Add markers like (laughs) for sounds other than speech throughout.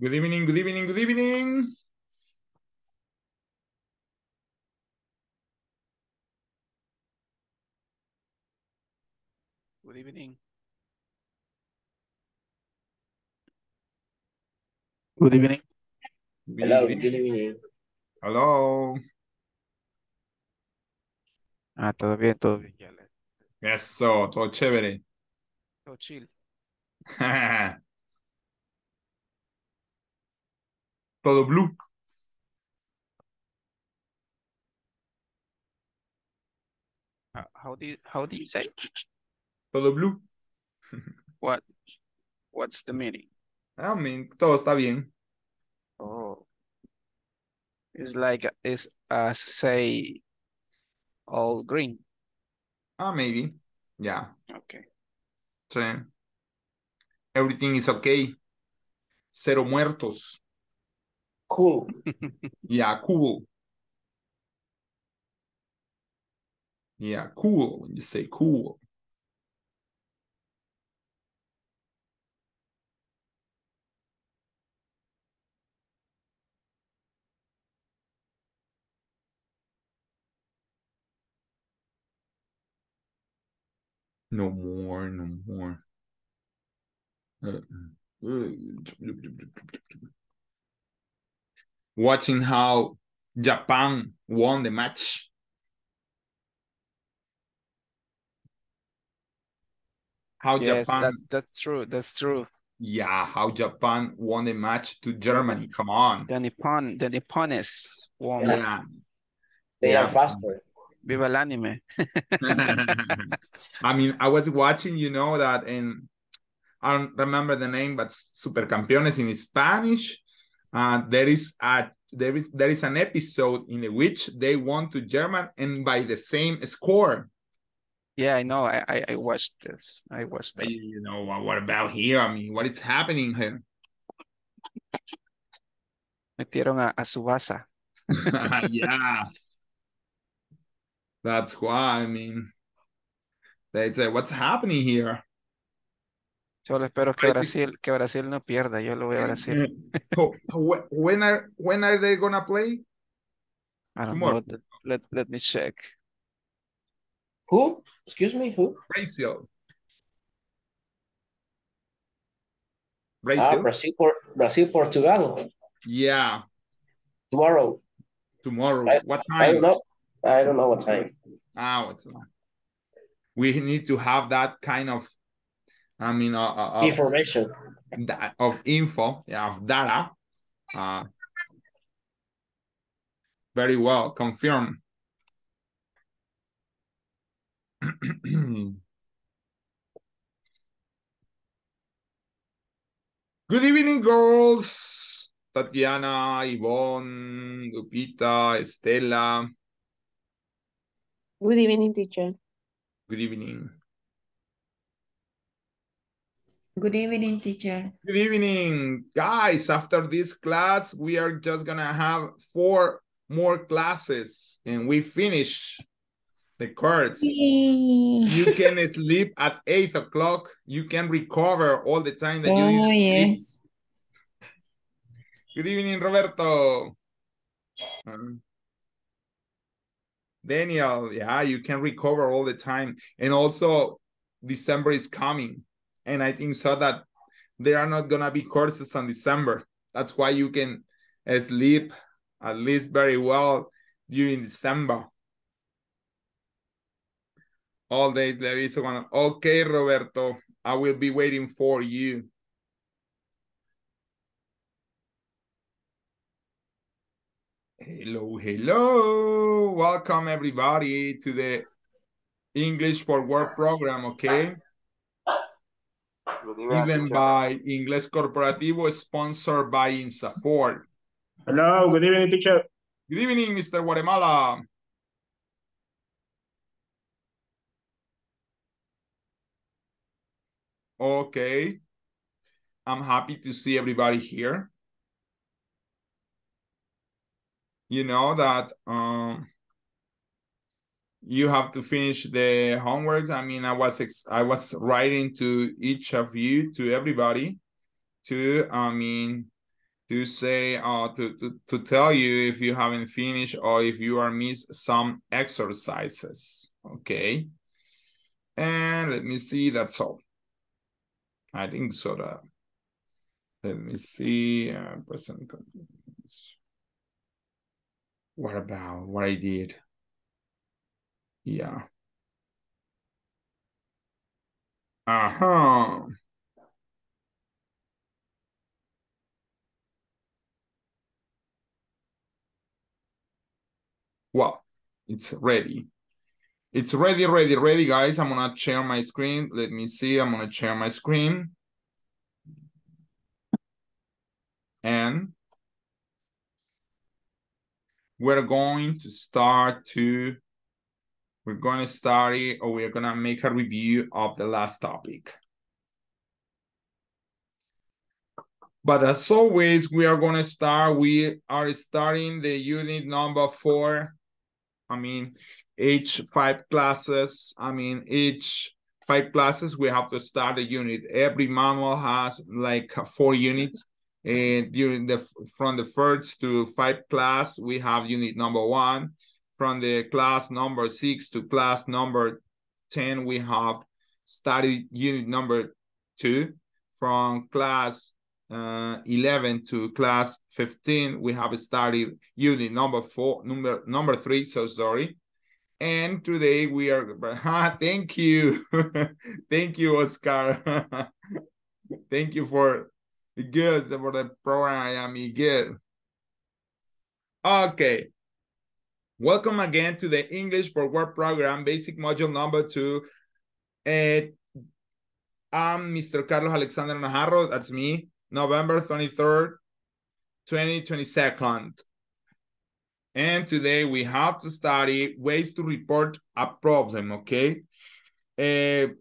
Good evening, good evening, good evening. Good evening. Good evening. Hello, good evening. Hello. Ah, todo bien, todo bien. Ya Eso, todo chévere. todo chill. (laughs) todo blue. How, how do you, how do you say? Todo blue. What? What's the meaning? I mean, todo está bien. Oh. It's like, it's as say, all green. Ah, maybe. Yeah. Okay. So Everything is okay. Cero muertos. Cool. (laughs) Yeah, cool. Yeah, cool. When you say cool. No more, no more. Uh, uh, Watching how Japan won the match. How Yes, Japan, that's, that's true, that's true. yeah, how Japan won the match to Germany. Come on. The Nippon, the Nippones won. Yeah. Yeah. They Yeah. are faster. Viva el anime. (laughs) I mean, I was watching, you know, that in I don't remember the name, but Super Campeones in Spanish. Uh, there is a there is there is an episode in which they won to German and by the same score. Yeah, I know. I, I, I watched this. I watched that. You know what, about here? I mean, what is happening here? Metieron a, a Subasa. (laughs) yeah, that's why. I mean, they say, what's happening here? Solo espero que Brasil, que Brasil no pierda. Yo lo voy a Brasil. Oh, wh- when are when are they gonna play? I don't Tomorrow. know. Let, let, me check. Who? Excuse me, who? Brazil. Ah, Brazil. Brazil, Por Brazil, Portugal. Yeah, Tomorrow. tomorrow. I- what I time? don't know. I don't know what time. Ah, what's we need to have that kind of, I mean, uh, uh, of, Information. that, of info, yeah, of data. Uh, very well, confirm. (clears throat) Good evening, girls. Tatiana, Yvonne, Lupita, Estela. Good evening, teacher. Good evening. Good evening, teacher. Good evening, guys. After this class, we are just gonna have four more classes and we finish the course. You can (laughs) sleep at eight o'clock. You can recover all the time that you Oh, didn't sleep. yes. Good evening, Roberto. Um, Daniel, yeah, you can recover all the time. And also, December is coming. And I think so that there are not to be courses on December. That's why you can sleep at least very well during December. All days, there is one. Okay, Roberto, I will be waiting for you. Hello, hello. Welcome everybody to the English for Work program, okay? Given by Inglés Corporativo, sponsored by INSAFORD. Hello, good evening, teacher. Good evening, Mr. Guatemala. Okay. I'm happy to see everybody here. You know that um you have to finish the homeworks. I mean, I was I was writing to each of you, to everybody, to I mean to say uh to, to to tell you if you haven't finished or if you are missed some exercises okay? And let me see that's all. I think so that let me see uh, present what about what i did yeah uh-huh Well, it's ready. It's ready, ready, ready, guys. I'm gonna share my screen. Let me see. I'm gonna share my screen. And we're going to start to, we're going to study or we're gonna make a review of the last topic. But as always, we are going to start, we are starting the unit number four I mean, each five classes, I mean, each five classes, we have to start a unit. Every manual has like four units. And during the from the first to five class, we have unit number one. From the class number six to class number 10, we have study unit number two. From class uh, 11 to class 15, we have started unit number four, number number three, so sorry. And today we are, (laughs) ah, thank you. (laughs) thank you, Oscar. (laughs) thank you for the good, for the program, I am good. Okay. Welcome again to the English for Work program, basic module number two. And I'm Mr. Carlos Alexander Najarro, that's me. November 23rd, 2022. And today we have to study ways to report a problem, okay? Uh,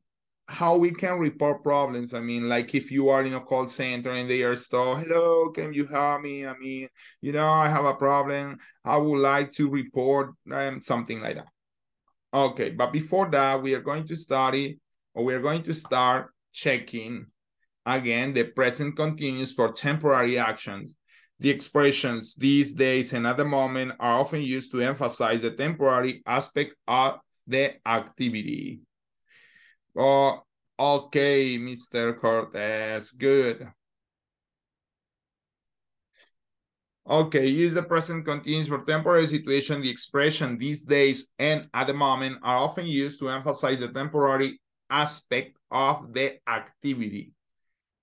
how we can report problems. I mean, like if you are in a call center and they are still, hello, can you help me? I mean, you know, I have a problem. I would like to report um, something like that. Okay, but before that, we are going to study or we are going to start checking Again, the present continuous for temporary actions. The expressions these days and at the moment are often used to emphasize the temporary aspect of the activity. Oh, okay, Mr. Cortez, good. Okay, use the present continuous for temporary situation. The expression these days and at the moment are often used to emphasize the temporary aspect of the activity.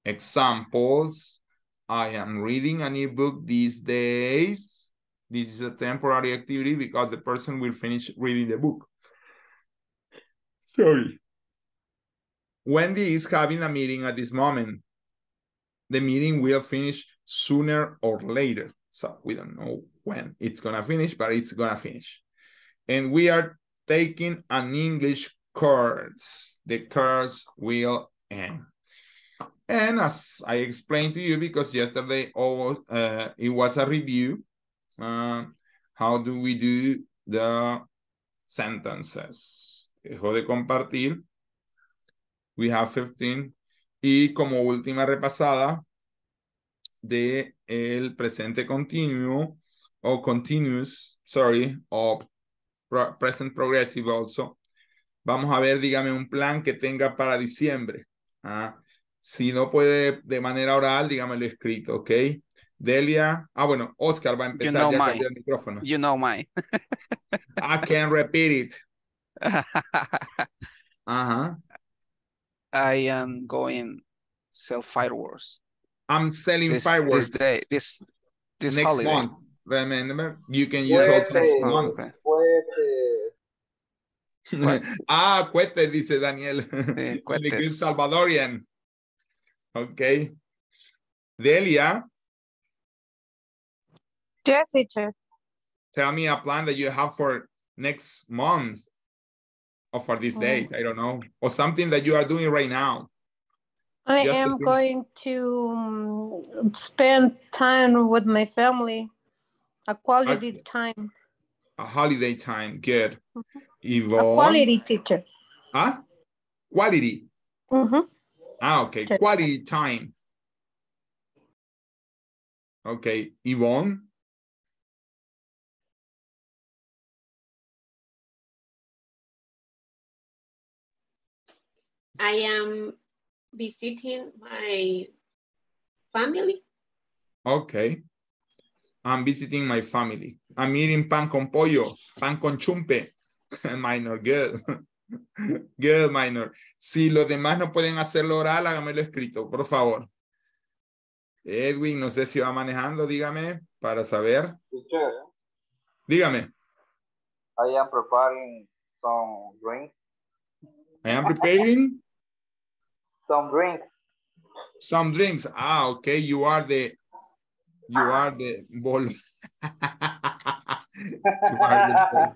Examples, I am reading a new book these days. This is a temporary activity because the person will finish reading the book. Sorry. Wendy is having a meeting at this moment. The meeting will finish sooner or later. So we don't know when it's gonna finish, but it's gonna finish. And we are taking an English course. The course will end. And as I explained to you, because yesterday oh, uh, it was a review, uh, how do we do the sentences? Dejo de compartir. We have 15. Y como última repasada de el presente continuo o continuous, sorry, o present progressive also. Vamos a ver, dígame un plan que tenga para diciembre. ¿ah? Si no puede de manera oral, dígamelo escrito, ¿ok? Delia. Ah, bueno, Oscar va a empezar you know ya el micrófono. You know mine. I can repeat it. (laughs) uh-huh. I am going sell fireworks. I'm selling this, fireworks. This day, this this next holiday. month. Remember, you can use also next month. Okay. (laughs) ah, cuete, dice Daniel. Sí, (laughs) The good. Salvadorian. Okay. Delia, Yes, teacher. tell me a plan that you have for next month or for these Mm. days. I don't know. Or something that you are doing right now. I Just am few- going to um, spend time with my family, a quality Okay. time, A holiday time. Good. a Yvonne. quality teacher. Huh? Quality. Mhm. Ah, okay. Quality time. Okay, Yvonne. I am visiting my family. Okay. I'm visiting my family. I'm eating pan con pollo, pan con chumpe. (laughs) minor, good. (laughs) good, minor. Si los demás no pueden hacerlo oral, hágamelo escrito, por favor. Edwin, no sé si va manejando, dígame, para saber. Teacher, Dígame. I am preparing some drinks. I am preparing Some drinks. some drinks. Ah, okay. You are the, you are the ball. (laughs) you are the ball.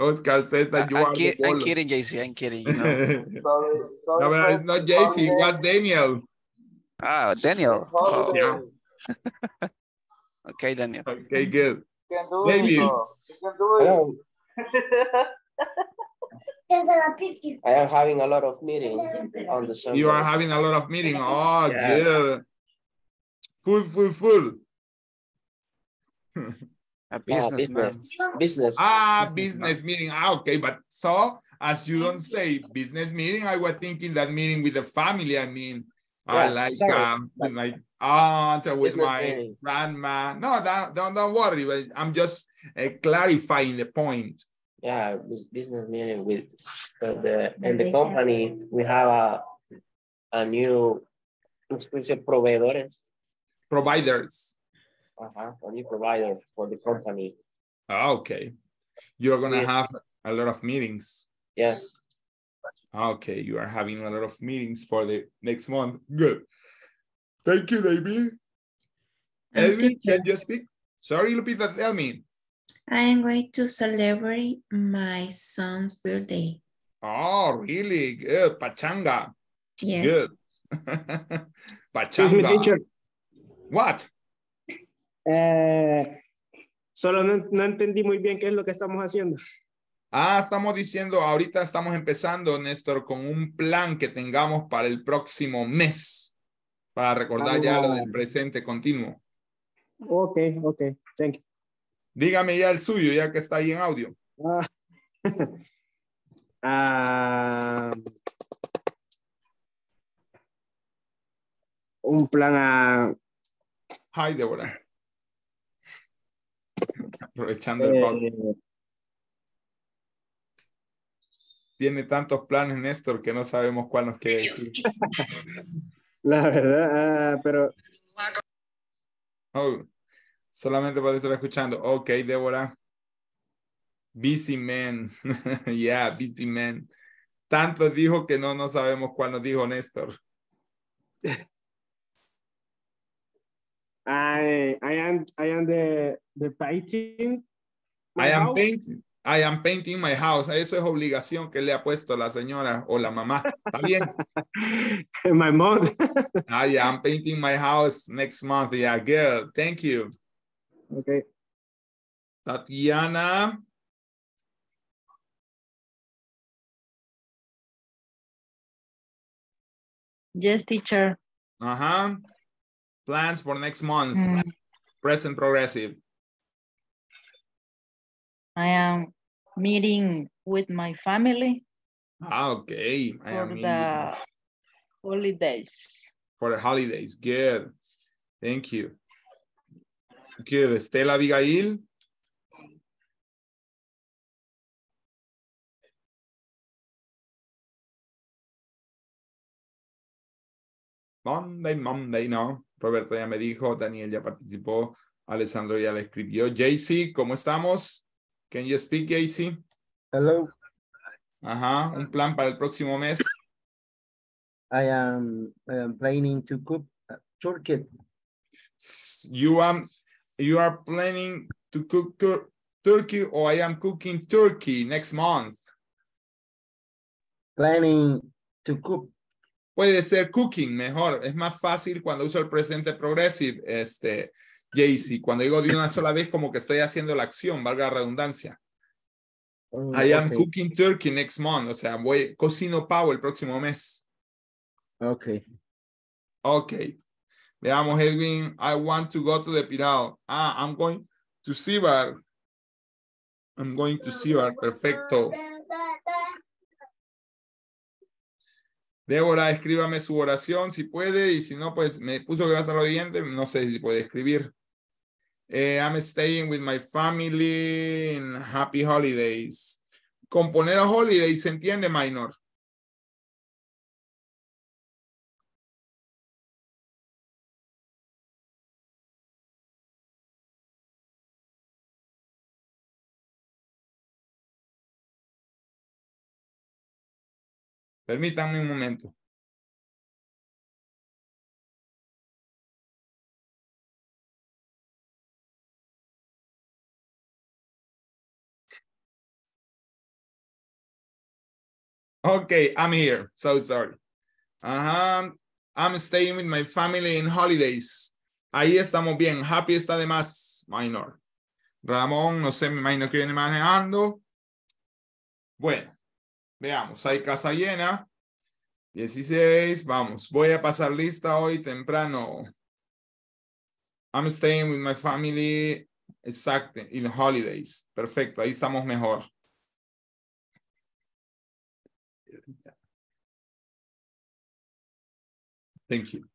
Oscar says that you I'm, are the kid- I'm kidding, JC. I'm kidding. You know? (laughs) Sorry, sorry, no, but it's not JC, it was Daniel. Ah, Daniel. Oh, yeah. (laughs) okay, Daniel. Okay, good. You can do Maybe. it. You can do it. Um, I am having a lot of meetings on the Sunday. You are having a lot of meeting. Oh, Yeah. good. Full, full, full. (laughs) A Ah, businessman. business. Business. Ah, business meeting. Ah, okay. But so, as you don't say business meeting, I was thinking that meeting with the family. I mean, I Yeah, like sorry. um, with my aunt or with Business my meeting. grandma. No, that, don't don't worry. But I'm just uh, clarifying the point. Yeah, bus- business meeting with uh, the, and the company, we have a, a new, exclusive proveedores, Providers. uh-huh, a new provider for the company. Ah, okay. You're gonna Yes. have a lot of meetings. Yes, Okay, you are having a lot of meetings for the next month. Good. Thank you, David. And Edwin, teacher, can you speak? Sorry, Lupita, tell me. I am going to celebrate my son's birthday. Oh, really? Good. Pachanga. Yes. Good. (laughs) Excuse me, Pachanga. teacher. What? Eh, solo no, no entendí muy bien qué es lo que estamos haciendo. Ah, estamos diciendo, ahorita estamos empezando, Néstor, con un plan que tengamos para el próximo mes, para recordar ya lo Ah. del presente continuo. Ok, ok, thank you. Dígame ya el suyo, ya que está ahí en audio. Ah, (laughs) ah, un plan a... Hi, Débora. Aprovechando el eh, Tiene tantos planes, Néstor, que no sabemos cuál nos quiere decir. (laughs) la verdad, ah, pero Oh, solamente por estar escuchando. Ok, Débora. Busy man. (laughs) yeah, busy man. Tanto dijo que no, no sabemos cuál nos dijo Néstor. I, I am, I am the, the painting. I am house. painting. I am painting my house. Eso es obligación que le ha puesto la señora o la mamá. Está bien. (laughs) My mom. I am painting my house next month. Yeah, good. Thank you. Okay. Tatiana. Yes, teacher. Uh-huh. Plans for next month. Mm, Present progressive. I am meeting with my family Ah, okay. I for am in- the holidays. for the holidays. Good. Thank you. Good. Estela Abigail. Monday, Monday, no. Roberto ya me dijo, Daniel ya participó, Alessandro ya le escribió. JC, ¿cómo estamos? Can you speak, JC? Hello, Ajá, un plan para el próximo mes. I am, I am planning to cook uh, turkey. You am you are planning to cook tur- turkey or I am cooking turkey next month. Planning to cook. Puede ser cooking mejor, es más fácil cuando uso el presente progressive, este, JC, cuando digo de una sola vez como que estoy haciendo la acción, valga la redundancia. Oh, I am okay, cooking turkey next month, o sea, voy, cocino pavo el próximo mes. Okay, Ok. Veamos, Edwin, I want to go to the Piral. Ah, I'm going to Sibar. I'm going to Sibar. Perfecto. Débora, escríbame su oración si puede y si no, pues me puso que va a estar oyente, no sé si puede escribir. Eh, I'm staying with my family happy holidays. Componer a holidays, ¿se entiende, minor? Permítanme un momento. Okay, I'm here. So sorry. Ajá. I'm staying with my family in holidays. Ahí estamos bien. Happy está de más, minor. Ramón, no sé, me imagino que viene manejando. Bueno, veamos. Hay casa llena. 16, vamos. Voy a pasar lista hoy temprano. I'm staying with my family. Exacto, in holidays. Perfecto, ahí estamos mejor. Thank you.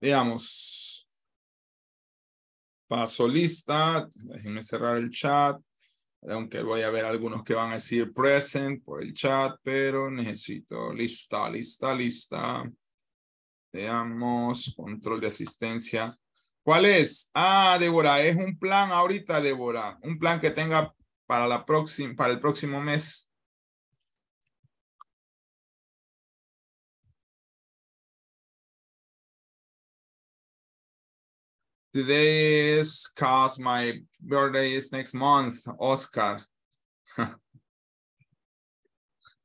Veamos. Paso lista. Déjenme cerrar el chat. Aunque voy a ver algunos que van a decir present por el chat, pero necesito lista, lista, lista. Veamos, control de asistencia. ¿Cuál es? Ah, Débora, es un plan ahorita, Débora. Un plan que tenga para, la próxima, para el próximo mes. Today is cause my birthday is next month, Oscar. (laughs)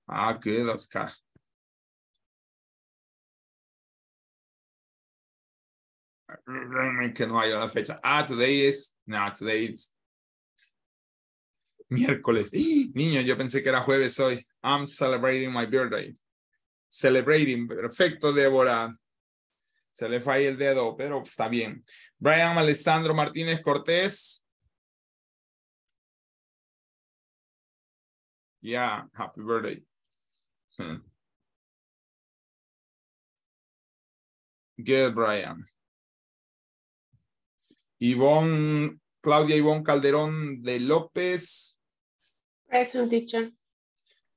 ah, good, Oscar. Que no haya la fecha. Ah, today is, no, today is miércoles. ¡Ah! (gasps) Niño, yo pensé que era jueves hoy. I'm celebrating my birthday. Celebrating, perfecto, Débora. Se le falla el dedo, pero está bien. Brian Alessandro Martínez Cortés. Yeah, happy birthday. Hmm. Good, Brian. Ivonne, Claudia Ivonne Calderón de López. Present teacher.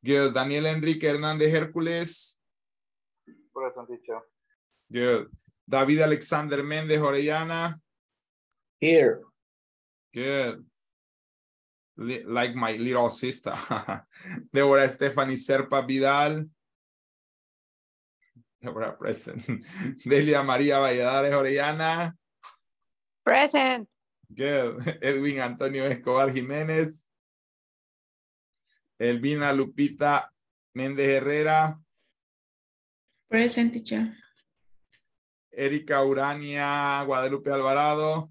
Good. Daniel Enrique Hernández Hércules. Present teacher. Good. David Alexander Méndez Orellana. Here. Good. Li- Like my little sister. (laughs) Deborah Stephanie Serpa Vidal. Deborah present. (laughs) Delia María Valladares Orellana. Present. Good. (laughs) Edwin Antonio Escobar Jiménez. Elvina Lupita Méndez Herrera. Present teacher. Erika Urania Guadalupe Alvarado.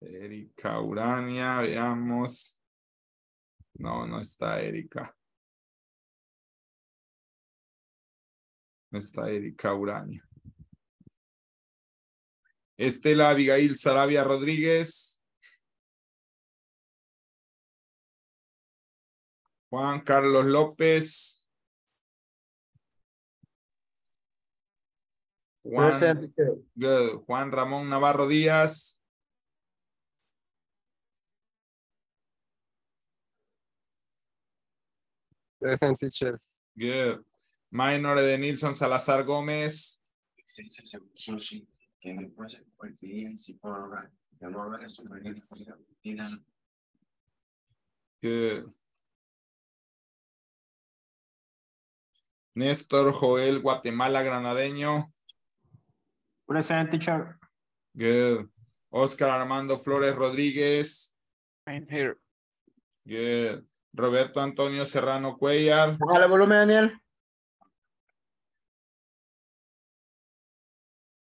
Erika Urania, veamos. No, no está Erika. No está Erika Urania. Estela Abigail Sarabia Rodríguez. Juan Carlos López. Juan, Present teacher. good. Juan Ramón Navarro Díaz. Present teacher. Good. Minor de Nilson Salazar Gómez. Good. Néstor Joel Guatemala Granadeño. Present teacher. Good. Oscar Armando Flores Rodríguez. I'm here. Good. Roberto Antonio Serrano Cuellar. Bájale volumen, Daniel.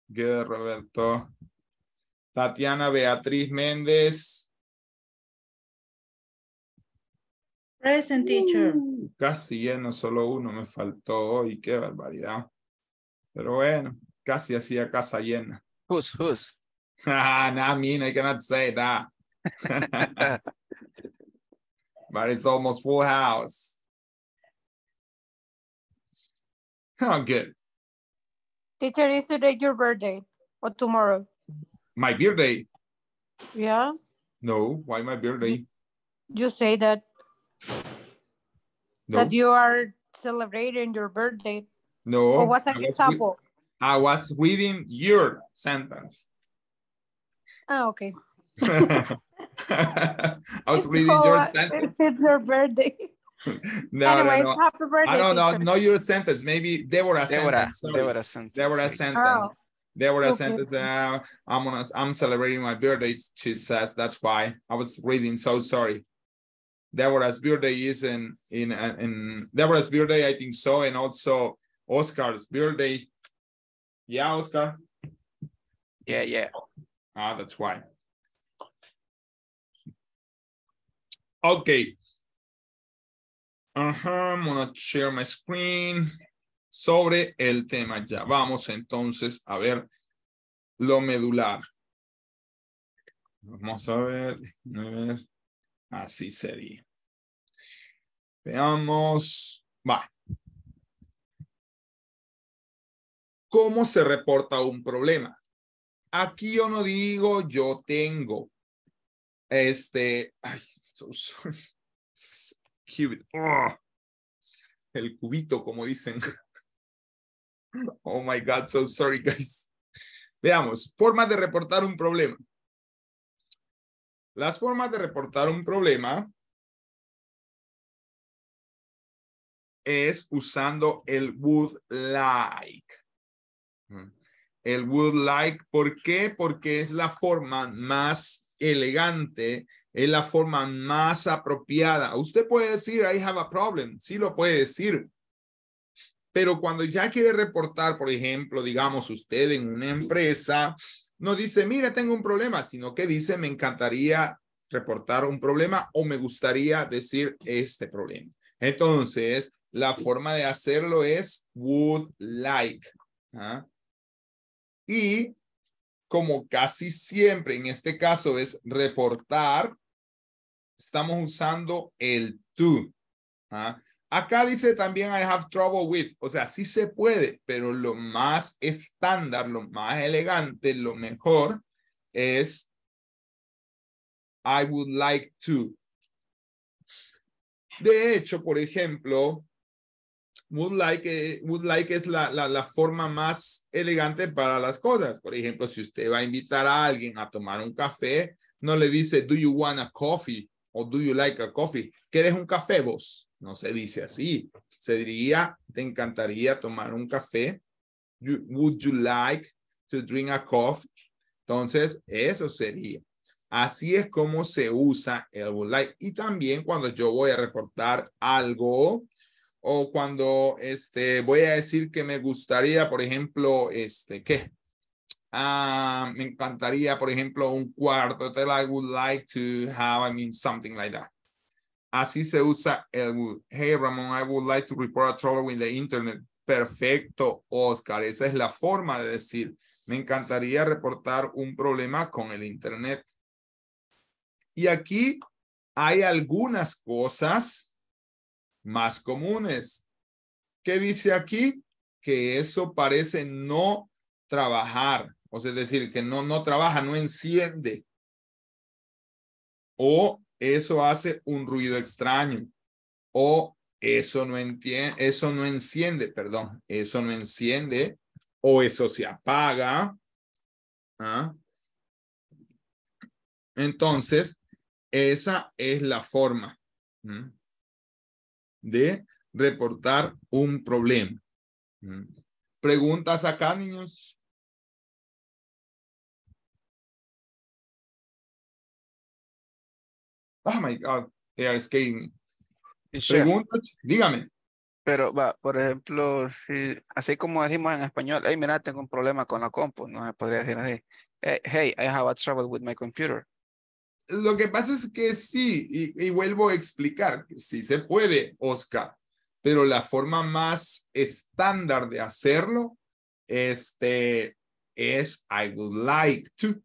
Good, Roberto. Tatiana Beatriz Méndez. Present teacher. Uh, casi lleno, solo uno me faltó hoy, qué barbaridad. Pero bueno, casi hacía casa llena. Who's, who's? (laughs) Ah, not mean, I cannot say that. (laughs) but it's almost full house. Oh, good. Teacher, is today your birthday or tomorrow? My birthday? Yeah, No, why my birthday? you say that No, that you are celebrating your birthday. no. or what's I an was example? re- I was reading your sentence. Ah, okay. (laughs) I was reading (laughs) So, your uh, sentence. It's your birthday. (laughs) No, Anyways, no, no. happy birthday. I don't know, teacher. not your sentence, maybe Deborah Deborah, sentence. sorry. Deborah sentence. Deborah sí. sentence. Oh. Deborah Okay. sentence. Uh, I'm gonna. I'm celebrating my birthday. She says that's why I was reading. So sorry. Deborah's birthday is in in uh, in Deborah's birthday. I think so, and also Oscar's birthday. Yeah, Oscar. Yeah, yeah. Ah, that's why. Okay. Ajá, I'm gonna share my screen sobre el tema. Ya vamos entonces a ver lo medular. Vamos a ver, a ver. Así sería. Veamos. Va. ¿Cómo se reporta un problema? Aquí yo no digo yo tengo. Este. Ay, so sorry. (laughs) El cubito, como dicen. (laughs) Oh my God, so sorry, guys. Veamos, formas de reportar un problema. Las formas de reportar un problema es usando el would like. El would like, ¿por qué? Porque es la forma más elegante, es la forma más apropiada. Usted puede decir, I have a problem, sí lo puede decir. Pero cuando ya quiere reportar, por ejemplo, digamos usted en una empresa, no dice, mira, tengo un problema, sino que dice, me encantaría reportar un problema o me gustaría decir este problema. Entonces, la forma de hacerlo es would like. ¿ah? Y como casi siempre en este caso es reportar, estamos usando el to. ¿ah? Acá dice también I have trouble with, o sea, sí se puede, pero lo más estándar, lo más elegante, lo mejor es I would like to. De hecho, por ejemplo, would like, eh, would like es la, la, la forma más elegante para las cosas. Por ejemplo, si usted va a invitar a alguien a tomar un café, no le dice, do you want a coffee? O do you like a coffee? ¿Quieres un café vos? No se dice así. Se diría, ¿te encantaría tomar un café? Would you like to drink a coffee? Entonces, eso sería. Así es como se usa el would like. Y también cuando yo voy a reportar algo o cuando este, voy a decir que me gustaría, por ejemplo, este, ¿qué? Ah, me encantaría, por ejemplo, un cuarto. I would like to have, I mean, something like that. Así se usa el. Hey, Ramon, I would like to report a trouble with the internet. Perfecto, Oscar. Esa es la forma de decir. Me encantaría reportar un problema con el internet. Y aquí hay algunas cosas más comunes. ¿Qué dice aquí? Que eso parece no trabajar. O sea, es decir, que no, no trabaja, no enciende. O eso hace un ruido extraño. O eso no entiende, eso no enciende, perdón, eso no enciende. O eso se apaga. ¿Ah? Entonces, esa es la forma de reportar un problema. ¿Preguntas acá, niños? Oh my God, they are scaring me. Y chef, Preguntas, dígame. pero va, por ejemplo, si- así como decimos en español, hey, mira, tengo un problema con la compu, no se podría decir así. Hey, I have a trouble with my computer. Lo que pasa es que sí, y, y vuelvo a explicar, que sí se puede, Oscar, pero la forma más estándar de hacerlo este, es I would like to.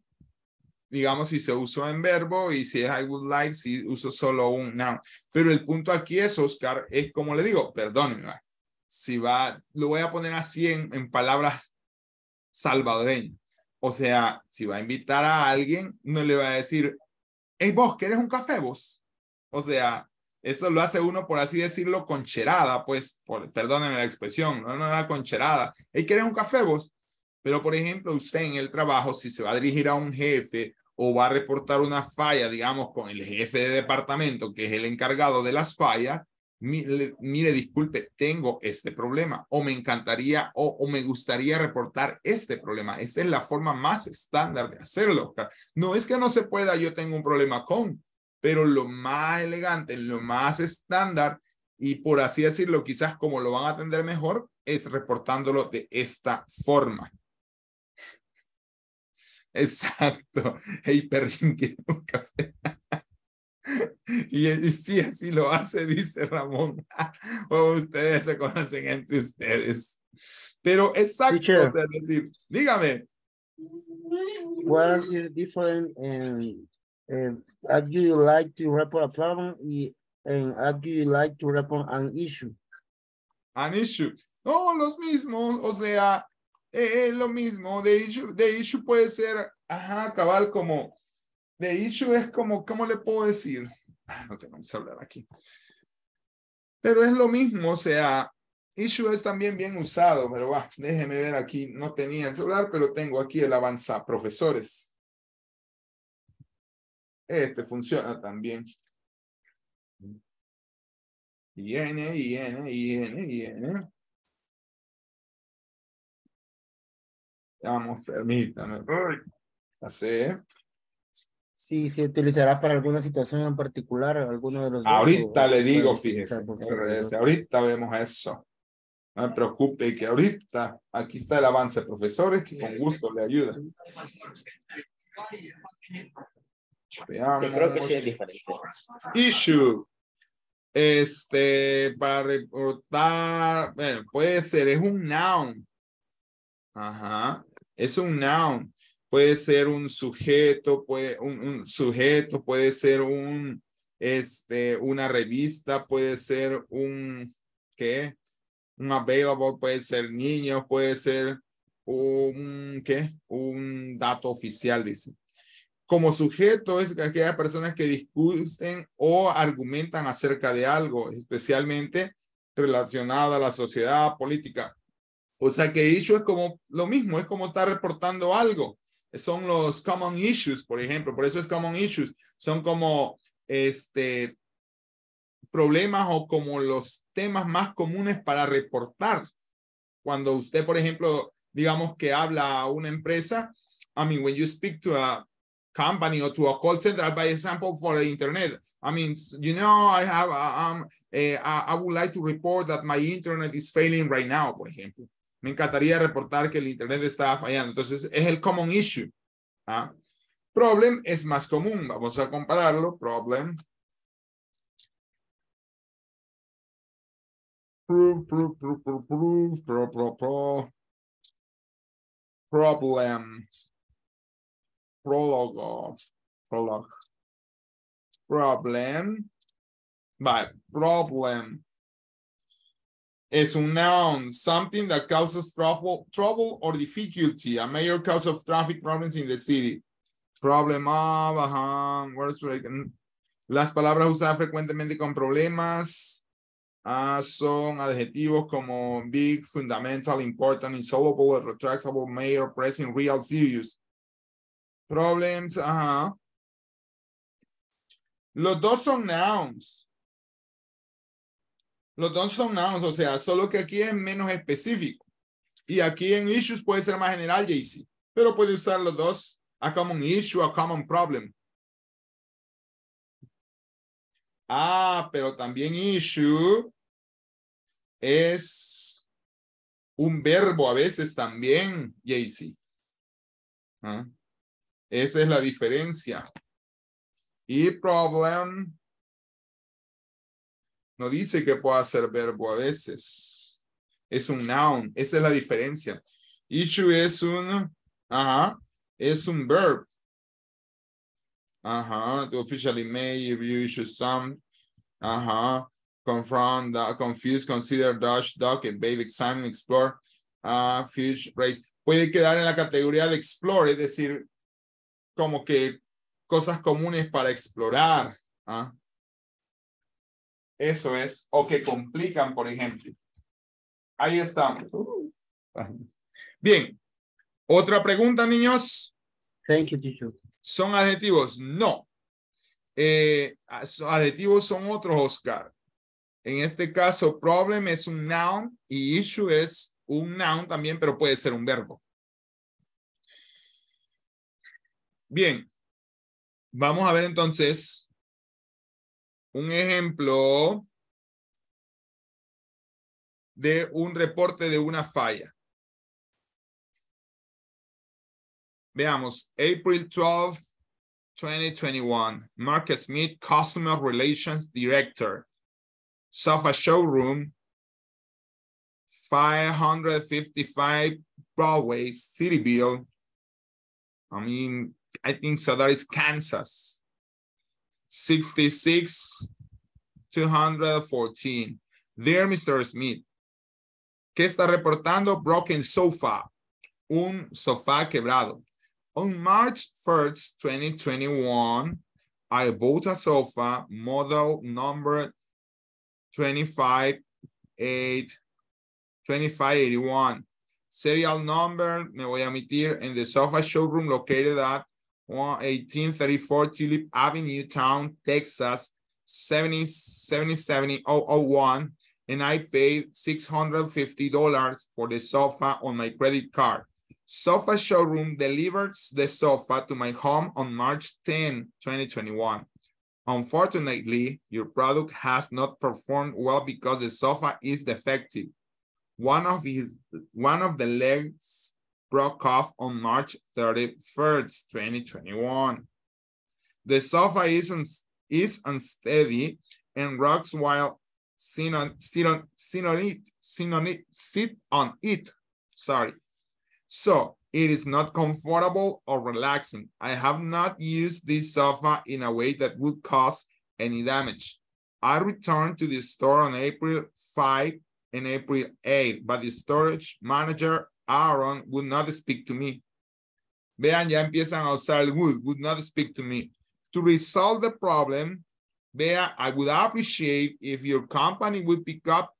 Digamos, si se usó en verbo y si es I would like, si uso solo un noun. Pero el punto aquí es, Oscar, es como le digo, perdónenme, si va, lo voy a poner así en, en palabras salvadoreñas. O sea, si va a invitar a alguien, no le va a decir, hey, vos, ¿querés un café vos? O sea, eso lo hace uno, por así decirlo, concherada, pues, por, perdónenme la expresión, no, no era concherada. Hey, ¿quieres un café vos? Pero, por ejemplo, usted en el trabajo, si se va a dirigir a un jefe o va a reportar una falla, digamos, con el jefe de departamento, que es el encargado de las fallas, mire, disculpe, tengo este problema, o me encantaría, o, o, me gustaría reportar este problema. Esa es la forma más estándar de hacerlo. No es que no se pueda, yo tengo un problema con, pero lo más elegante, lo más estándar y por así decirlo, quizás como lo van a atender mejor, es reportándolo de esta forma. Exacto. (laughs) Hey, perrín, quiero un café. (laughs) Y, y sí, así lo hace, dice Ramón. (laughs) O ustedes se conocen entre ustedes. Pero exacto, o sea, decir, dígame. What is it different in, in how do you like to report a problem y- and how do you like to report an issue? An issue. No, los mismos, o sea, eh, eh, lo mismo. The issue, the issue puede ser, ajá, cabal, como, the issue es como, ¿cómo le puedo decir? Ah, no tengo mi celular aquí. Pero es lo mismo, o sea, issue es también bien usado, pero va, déjeme ver aquí, no tenía el celular, pero tengo aquí el avanza profesores. Este funciona también. IN, IN, IN, IN. Vamos, permítame. Así. Si se utilizará para alguna situación en particular, alguno de los dos, Ahorita o- le digo, fíjese. utilizar. Ahorita vemos eso. No me preocupe que ahorita aquí está el avance, profesores, que con gusto le ayuda. Veamos. Yo creo que sí es diferente. Issue. Este, para reportar, bueno, puede ser, es un noun. Ajá, es un noun. Puede ser un sujeto, puede, un, un sujeto, puede ser un, este, una revista, puede ser un, ¿qué? Un available, puede ser niño, puede ser un, ¿qué? Un dato oficial, dice como sujeto es aquellas personas que discuten o argumentan acerca de algo, especialmente relacionado a la sociedad política. O sea que issue es como lo mismo, es como estar reportando algo. Son los common issues, por ejemplo, por eso es common issues. Son como este problemas o como los temas más comunes para reportar. Cuando usted, por ejemplo, digamos que habla a una empresa, I mean, when you speak to a company or to a call center, by example, for the internet. I mean, you know, I have, um, eh, I would like to report that my internet is failing right now, por ejemplo. Me encantaría reportar que el internet está fallando. Entonces, es el common issue. ¿ah? Problem es más común. Vamos a compararlo. Problem. Problem. Prólogo. Prologue. Problem. But problem is a noun, something that causes trouble, trouble or difficulty, a major cause of traffic problems in the city. Problem of, ajá, like- Las palabras usadas frecuentemente con problemas ah, son adjetivos como big, fundamental, important, insoluble, retractable, major, present, real, serious. Problems, ajá. Los dos son nouns. Los dos son nouns, o sea, solo que aquí es menos específico. Y aquí en issues puede ser más general, JC. Pero puede usar los dos. A common issue, a common problem. Ah, pero también issue es un verbo a veces también, JC. Ah, Esa es la diferencia. Y problem no dice que pueda ser verbo a veces. Es un noun. Esa es la diferencia. Issue es un, ajá, es un verb. Ajá, to officially may, you issue some, ajá, confront, confuse, consider, dodge, duck, evade, examine, explore, uh, fish, race. Puede quedar en la categoría de explore, es decir, como que cosas comunes para explorar. ¿ah? Eso es, o que complican, por ejemplo. Ahí estamos. Bien. Otra pregunta, niños. Thank you, teacher. ¿Son adjetivos? No. Eh, adjetivos son otros, Oscar. En este caso, problem es un noun y issue es un noun también, pero puede ser un verbo. Bien. Vamos a ver entonces un ejemplo de un reporte de una falla. Veamos, April 12, 2021. Mark Smith, Customer Relations Director. Sofa Showroom, 555 Broadway, Cityville. I mean, I think so that is Kansas. 66, 214. Dear Mr. Smith, ¿qué está reportando? Broken sofa, un sofá quebrado. On March 1st, 2021, I bought a sofa model number 25, 2581. Serial number, me voy a emitir in the sofa showroom located at 1834 Tulip Avenue, Town, Texas, 70, 70001, and I paid $650 for the sofa on my credit card. Sofa Showroom delivers the sofa to my home on March 10, 2021. Unfortunately, your product has not performed well because the sofa is defective. One of his one of the legs broke off on March 31st, 2021. The sofa is, un is unsteady and rocks while sit on, sit on, sit on it, sit on it, sit on it, sorry. So it is not comfortable or relaxing. I have not used this sofa in a way that would cause any damage. I returned to the store on April 5 and April 8, but the storage manager Aaron would not speak to me. Vean, ya empiezan a usar el would, would not speak to me. To resolve the problem, vean, I would appreciate if your company would pick up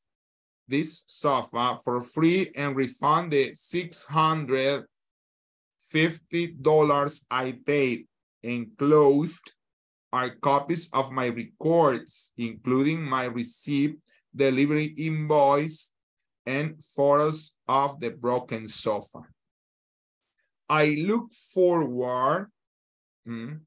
this sofa for free and refund the $650 I paid. Enclosed are copies of my records, including my receipt, delivery invoice, and photos of the broken sofa. I look forward mm,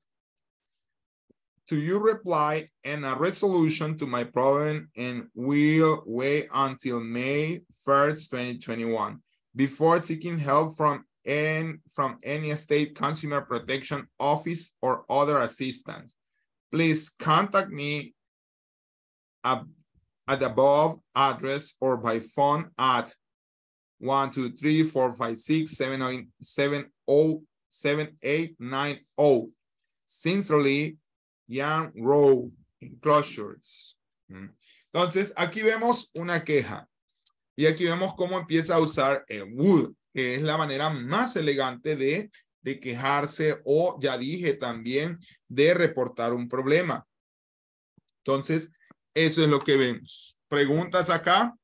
to your reply and a resolution to my problem and will wait until May 1st, 2021 before seeking help from and from any state consumer protection office or other assistance. Please contact me at the above address or by phone at one, two, three, four, five, six, seven, seven, oh, seven, eight, nine, oh. Sincerely, Young Row Enclosures. Mm. Entonces, aquí vemos una queja. Y aquí vemos cómo empieza a usar el would, que es la manera más elegante de, de quejarse o, ya dije también, de reportar un problema. Entonces, eso es lo que vemos. Preguntas acá.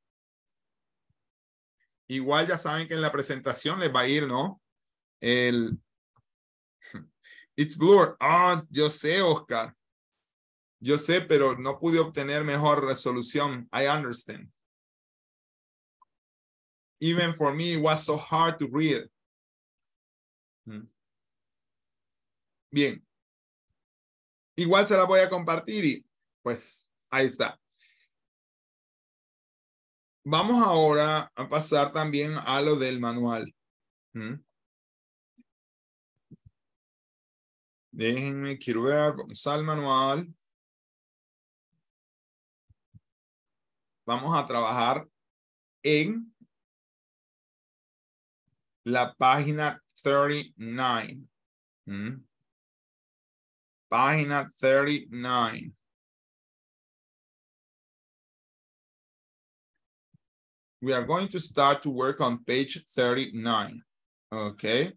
Igual ya saben que en la presentación les va a ir, ¿no? El (laughs) It's blur. Ah, yo sé, Oscar. Yo sé, pero no pude obtener mejor resolución. I understand. Even for me, it was so hard to read. Hmm. Bien. Igual se la voy a compartir y pues Ahí está. Vamos ahora a pasar también a lo del manual. ¿Mm? Déjenme, quiero ver, vamos al manual. Vamos a trabajar en la página 39. ¿Mm? Página 39. We are going to start to work on page 39. Okay.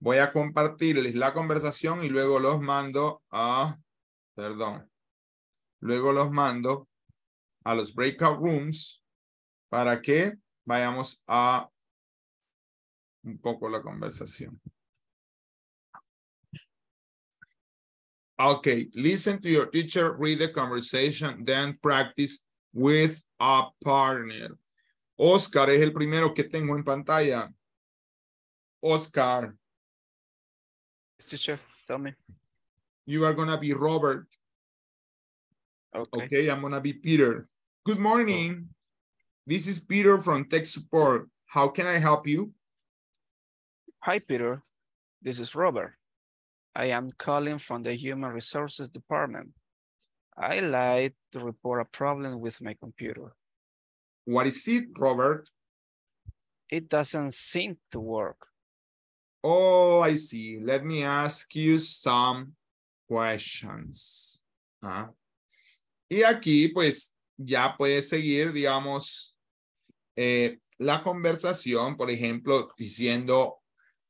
Voy a compartirles la conversación y luego los mando a, perdón, luego los mando a los breakout rooms para que vayamos a un poco la conversación. Okay, listen to your teacher, read the conversation, then practice with a partner. Oscar es el primero que tengo en pantalla. Oscar. Teacher, tell me. You are gonna be Robert. Okay. Okay, I'm gonna be Peter. Good morning. Oh. This is Peter from Tech Support. How can I help you? Hi, Peter. This is Robert. I am calling from the Human Resources Department. I like to report a problem with my computer. What is it, Robert? It doesn't seem to work. Oh, I see. Let me ask you some questions. Ah. Y aquí, pues, ya puede seguir, digamos, eh, la conversación, por ejemplo, diciendo,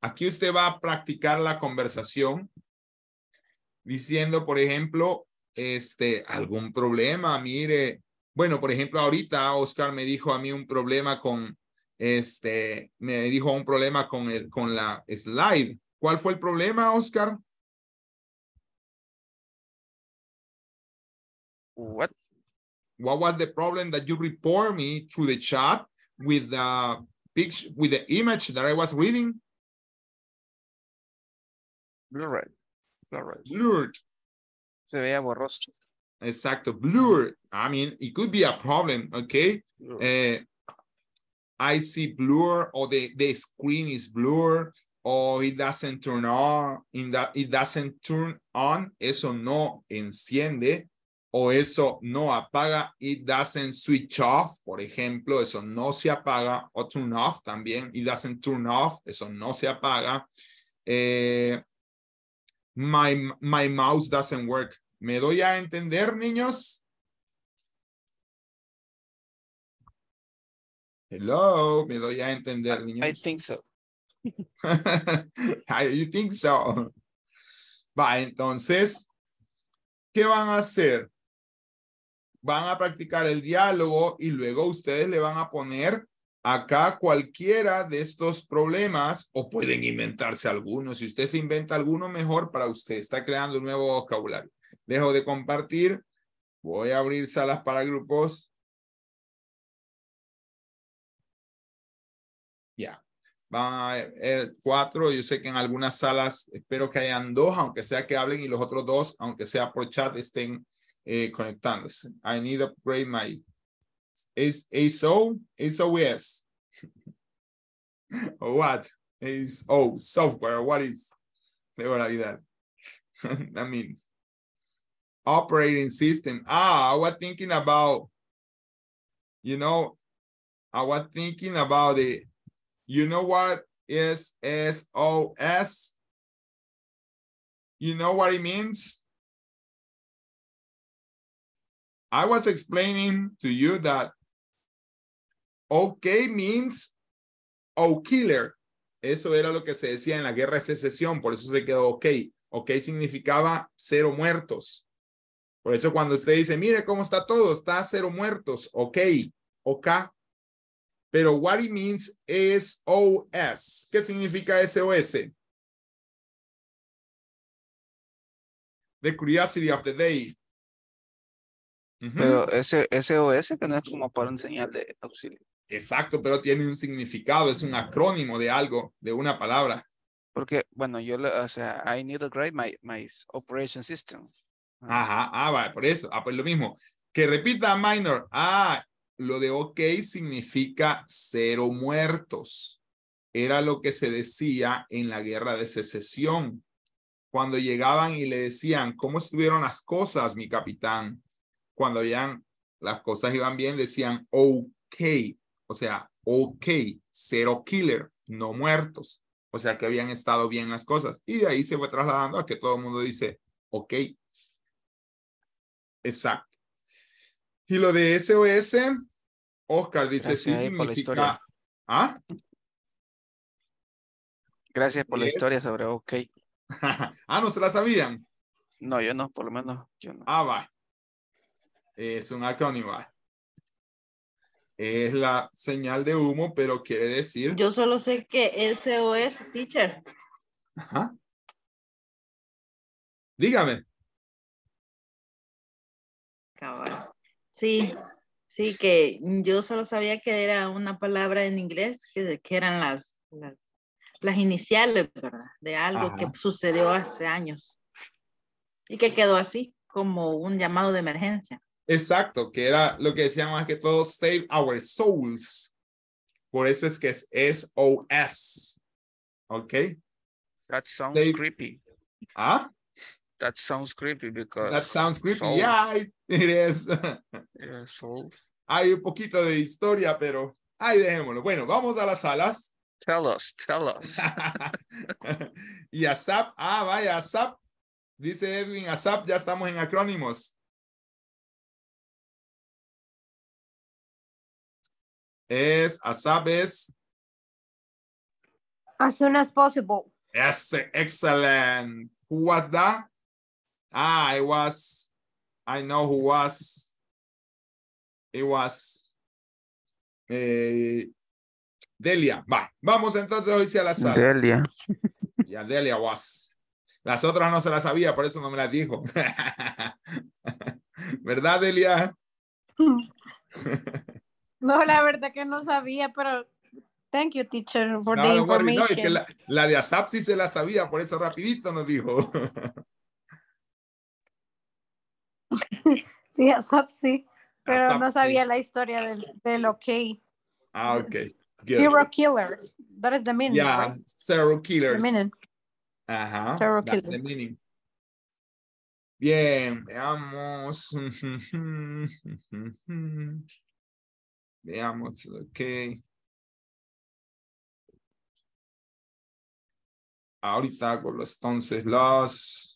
aquí usted va a practicar la conversación, diciendo, por ejemplo, este, algún problema, mire, bueno, por ejemplo, ahorita Oscar me dijo a mí un problema con, este, me dijo un problema con el, con la slide. ¿Cuál fue el problema, Oscar? What? What was the problem that you report me through the chat with the picture, with the image that I was reading? Blurred. Blurred. Blurred. Se veía borroso. Exacto, blurred. I mean, it could be a problem, okay? Uh, I see blur or the, the screen is blur or it doesn't turn on, in that it doesn't turn on, eso no enciende o eso no apaga, it doesn't switch off, por ejemplo, eso no se apaga, o turn off también, it doesn't turn off, eso no se apaga. Eh, my, my mouse doesn't work. ¿Me doy a entender, niños? Hello, me doy a entender, niños. I think so. (laughs) you think so? Va, entonces, ¿qué van a hacer? Van a practicar el diálogo y luego ustedes le van a poner acá cualquiera de estos problemas o pueden inventarse algunos. Si usted se inventa alguno, mejor para usted. Está creando un nuevo vocabulario. Dejo de compartir. Voy a abrir salas para grupos. Ya. Van a haber cuatro. Yo sé que en algunas salas espero que hayan dos, aunque sea que hablen y los otros dos, aunque sea por chat, estén eh, conectándose. I need to upgrade my ASO, ASOS. or (laughs) what? ASO, software, what is? De verdad. I mean, operating system. Ah, I was thinking about, you know, I was thinking about it. You know what is SOS? You know what it means? I was explaining to you that OK means O killer. Eso era lo que se decía en la guerra de secesión, por eso se quedó OK. OK significaba cero muertos. Por eso cuando usted dice, mire cómo está todo, está cero muertos, OK, OK. Pero what it means is OS. ¿Qué significa SOS? The curiosity of the day. Pero ese SOS que no es como para un señal de auxilio. Exacto, pero tiene un significado, es un acrónimo de algo, de una palabra. Porque, bueno, yo, o sea, I need to upgrade my, my operation system. Ajá, ah, vale, por eso, ah, pues lo mismo. Que repita minor, ah, lo de OK significa cero muertos. Era lo que se decía en la guerra de secesión. cuando llegaban y le decían, ¿cómo estuvieron las cosas, mi capitán? Cuando veían las cosas iban bien, decían, ok, o sea, ok, cero killer, no muertos. O sea, que habían estado bien las cosas. Y de ahí se fue trasladando a que todo el mundo dice, ok. Exacto. Y lo de SOS, Oscar dice, sí Gracias historia. significa... ¿Ah? Gracias por la historia sobre OK. (laughs) ah, no se la sabían. No, yo no, por lo menos yo no. Ah, va. Es un acrónimo. va. Es la señal de humo, pero quiere decir. Yo solo sé que SOS, teacher. Ajá. Dígame. Cabal. Sí, sí, que yo solo sabía que era una palabra en inglés, que, que eran las, las, las iniciales, ¿verdad? De algo Ajá. que sucedió hace años. Y que quedó así, como un llamado de emergencia. Exacto, que era lo que decían más que todo, save our souls. Por eso es que es SOS. ¿Ok? That sounds creepy. Ah, That sounds creepy because that sounds creepy. souls. Yeah, it, it is. (laughs) Yeah, souls. Hay un poquito de historia, pero ahí dejémoslo. Bueno, vamos a las salas. Tell us, tell us. (laughs) y ASAP, ah, vaya, ASAP. Dice Edwin, ASAP, ya estamos en acrónimos. Es, ASAP es, As soon as possible. yes, excellent. Who was that? Ah, it was, I know who was. It was eh, Delia. Va, vamos entonces hoy sí a las salas. Delia. Ya Delia was. Las otras no se las sabía, por eso no me las dijo. (laughs) ¿Verdad, Delia? (laughs) No, la verdad que no sabía, pero thank you, teacher, for No, the worry, no, es information. que la, la de ASAP sí se la sabía, por eso rapidito nos dijo. (laughs) (laughs) Sí, ASAP sí, pero ASAP no sí. sabía la historia del, del OK. ah, ok. Good. Zero killers. That is the meaning, Yeah, right? zero The killers. meaning. Ajá. Zero that's killers. the meaning. Bien, veamos. (laughs) Veamos, ok. Ahorita hago los entonces los.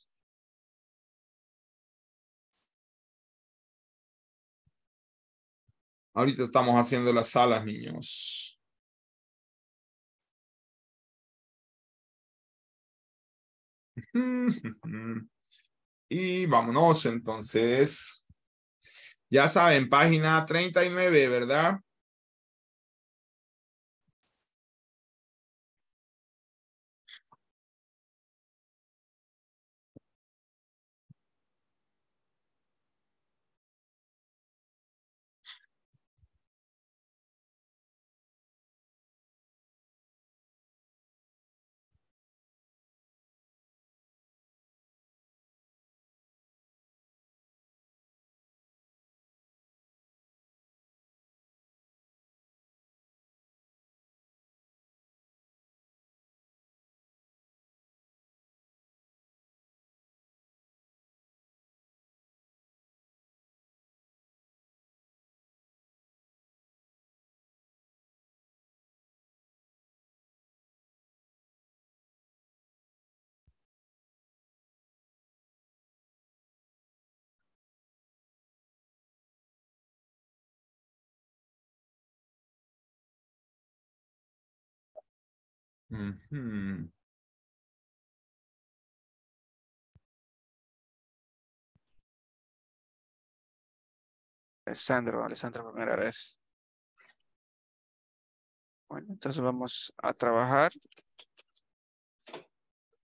Ahorita estamos haciendo las salas, niños. (laughs) Y vámonos entonces. Ya saben, página 39, ¿verdad? Ujú. Alessandro, Alessandro, primera vez. Bueno, entonces vamos a trabajar.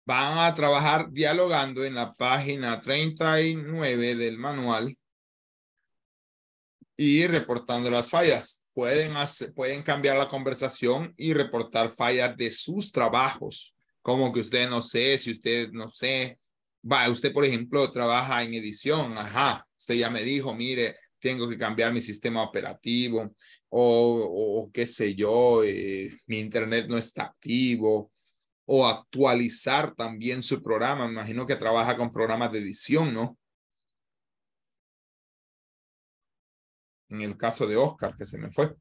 Van a trabajar dialogando en la página 39 del manual y reportando las fallas. Pueden, pueden cambiar la conversación y reportar fallas de sus trabajos. Como que usted no sé, si usted no sé, va, usted por ejemplo trabaja en edición, ajá, usted ya me dijo, mire, tengo que cambiar mi sistema operativo o, o qué sé yo, eh, mi internet no está activo o actualizar también su programa. Me imagino que trabaja con programas de edición, ¿no? En el caso de Oscar, que se me fue.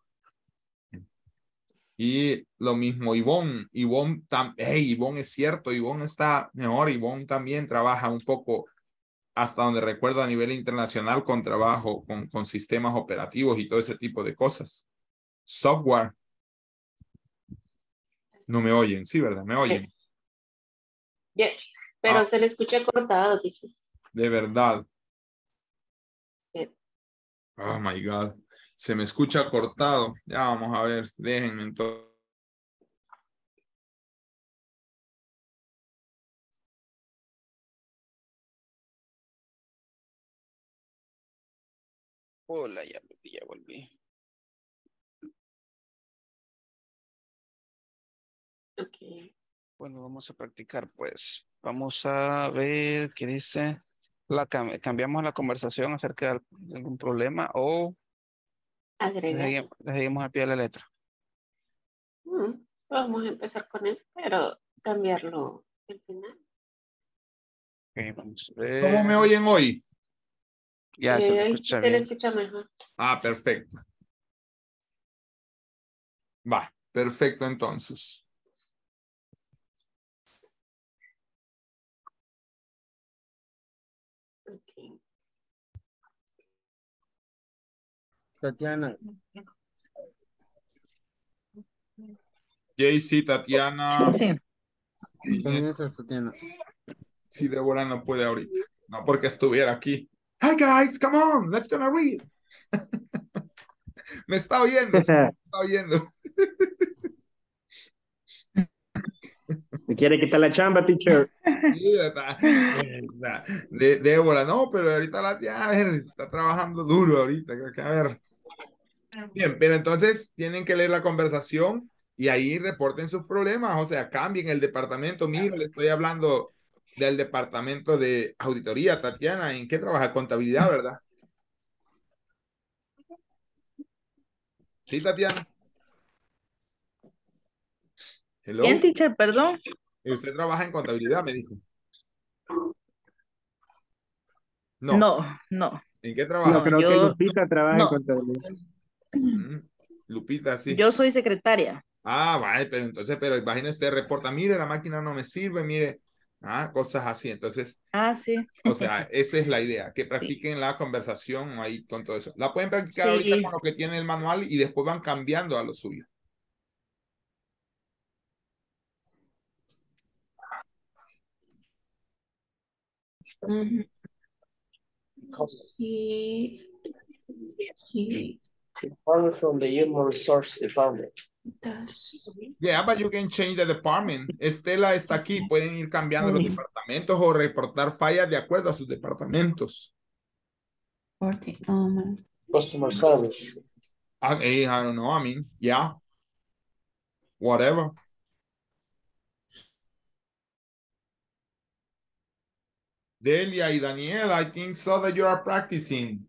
Y lo mismo Ivonne. Ivonne, hey, Ivonne es cierto, Ivonne está mejor. Ivonne también trabaja un poco, hasta donde recuerdo, a nivel internacional con trabajo, con, con sistemas operativos y todo ese tipo de cosas. Software. No me oyen, sí, ¿verdad? ¿Me oyen? Bien, pero Ah. se le escucha cortado, dice. De verdad. Oh my God. Se me escucha cortado. Ya vamos a ver. Déjenme entonces. Hola, ya volví, ya volví. Ok. Bueno, vamos a practicar, pues. Vamos a ver qué dice. La cam- cambiamos la conversación acerca de algún problema o le Agregar. seguimos, le seguimos al pie de la letra. Mm, Vamos a empezar con eso, pero cambiarlo al final. Ok, vamos a ver. ¿Cómo me oyen hoy? Ya se Eh, le escucha se le bien. escucha mejor. Ah, perfecto. Va, perfecto entonces. Ok. Tatiana, JC, Tatiana. Sí. comienza Tatiana. Si Débora no puede ahorita. No porque estuviera aquí. Hi guys, come on, let's gonna read. (laughs) me está oyendo, sí, me está oyendo. Me quiere quitar la chamba, teacher. Sí, está- está- De, Débora, no, pero ahorita la ya, a ver, está trabajando duro ahorita, creo que a ver. Bien, pero entonces tienen que leer la conversación y ahí reporten sus problemas, o sea, cambien el departamento. Mira, le estoy hablando del departamento de auditoría, Tatiana, ¿en qué trabaja? Contabilidad, ¿verdad? Sí, Tatiana. Hello. ¿Quién, teacher? Perdón. Usted trabaja en contabilidad, me dijo. No. No, no. ¿En qué No, trabaja? creo que yo- Lupita trabaja no. en contabilidad. Mm, Lupita, sí. Yo soy secretaria. Ah, vale, pero entonces, pero imagínese, usted reporta, mire, la máquina no me sirve, mire, ah, cosas así. Entonces, Ah, sí. o sea, esa es la idea, que (laughs) practiquen la conversación ahí con todo eso. La pueden practicar Sí. ahorita con lo que tiene el manual y después van cambiando a lo suyo. He, he Department from the Human Resource Department. does. Yeah, but you can change the department. Estela está aquí, pueden ir cambiando los departamentos o reportar fallas de acuerdo a sus departamentos. For the um, Customer service. Ah, eh, I don't know, I mean, yeah. Whatever. Delia y Daniel, I think so that you are practicing.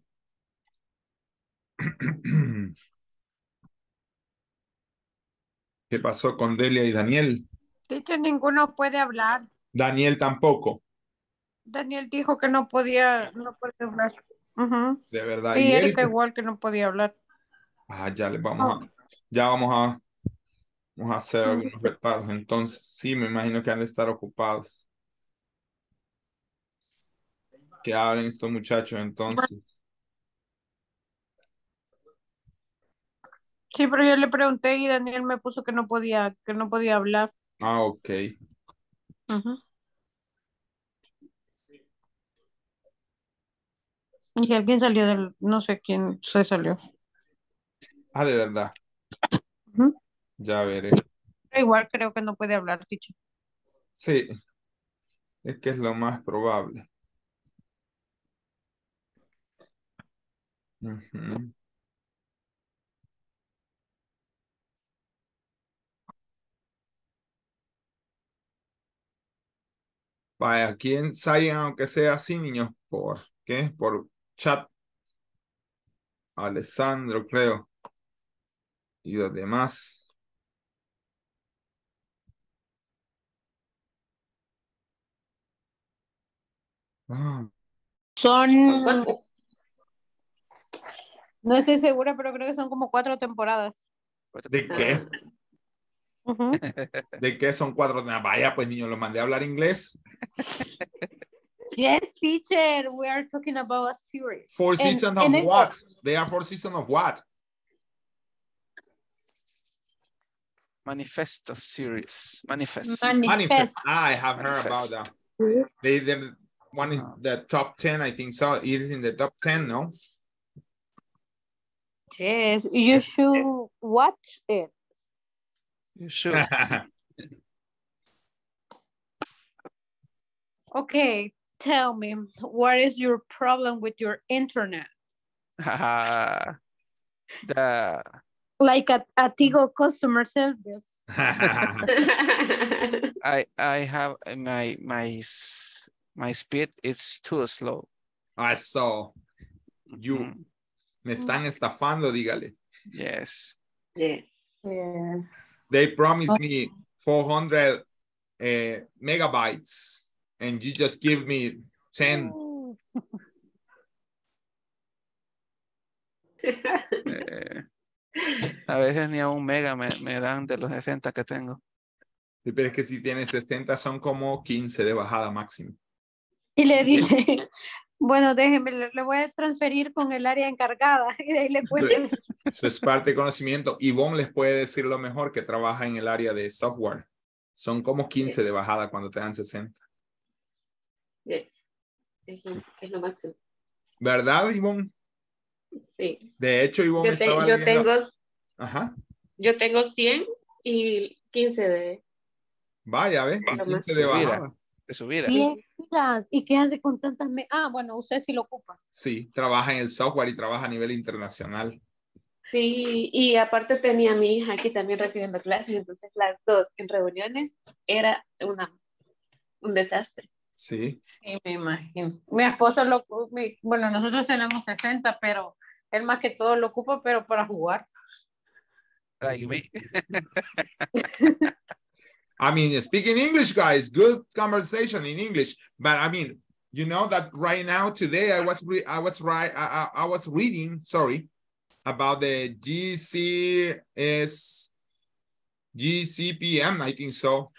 ¿Qué pasó con Delia y Daniel? Teacher, ninguno puede hablar. Daniel tampoco, Daniel dijo que no podía, no podía hablar. De verdad. Y Y Erika Erika- igual que no podía hablar. Ah, ya les vamos a, ya vamos a, vamos a hacer algunos reparos. Entonces, sí, me imagino que han de estar ocupados. Que hablen estos muchachos entonces. Sí, pero yo le pregunté y Daniel me puso que no podía, que no podía hablar. Ah, ok. Ujú. Y que alguien salió del, no sé quién se salió. Ah, de verdad. Ujú. Ya veré. Pero igual creo que no puede hablar, teacher. Sí, es que es lo más probable. Ujú. Vaya, aquí ensayan, aunque sea así, niños, por ¿qué? Por chat. Alessandro, creo. Y los demás. Ah. Son. No estoy segura, pero creo que son como cuatro temporadas. ¿De qué? Ujú. (laughs) ¿De qué son cuatro? Vaya, pues niño, lo mandé a hablar inglés. Yes, teacher. We are talking about a series. Four And- seasons of and it- what? They are four seasons of what? Manifesto series. Manifest. Manifest. Ah, I have heard about Manifest. that. They, the one is the top 10, I think so. It is in the top 10, no? Yes, you should watch it. You should. (laughs) Okay, tell me, what is your problem with your internet? Ah, (laughs) the Like at, at Tigo customer service. (laughs) I I have uh, my my my speed is too slow. I saw. You Mm, me están estafando, dígale. yes. Yeah. Yeah. They promised me 400 uh, megabytes and you just give me 10. (laughs) Eh, a veces ni a un mega me, me dan de los 60 que tengo. Sí, Pero es que si tienes 60 son como 15 de bajada máximo. Y le dice, (laughs) bueno, déjeme, le, voy a transferir con el área encargada (laughs) y de ahí le cuento. Eso es parte de conocimiento. Yvonne les puede decir lo mejor que trabaja en el área de software. Son como 15 de bajada cuando te dan 60. Yeah. Es lo, es lo máximo. ¿Verdad, Yvonne? Sí. De hecho, Yvonne Yo, te- estaba yo leyendo- tengo, Ajá. yo tengo 100 y 15 de... Vaya, ¿ves? Y Lo 15 de bajada. De su vida. ¿Y qué hace con tantas? me- Ah, bueno, usted sí lo ocupa. Sí, trabaja en el software y trabaja a nivel internacional. Sí, y aparte tenía a mi hija aquí también recibiendo clases, entonces las dos en reuniones era una, un desastre. Sí. Sí, me imagino. Mi esposo lo, mi- bueno, nosotros tenemos 60, pero él más que todo lo ocupa, pero para jugar. Like (laughs) me. I mean, speaking English, guys, good conversation in English. But I mean, you know that right now, today, I was re- I was right, I, I, I was reading, sorry, about the GCS GCPM, I think so.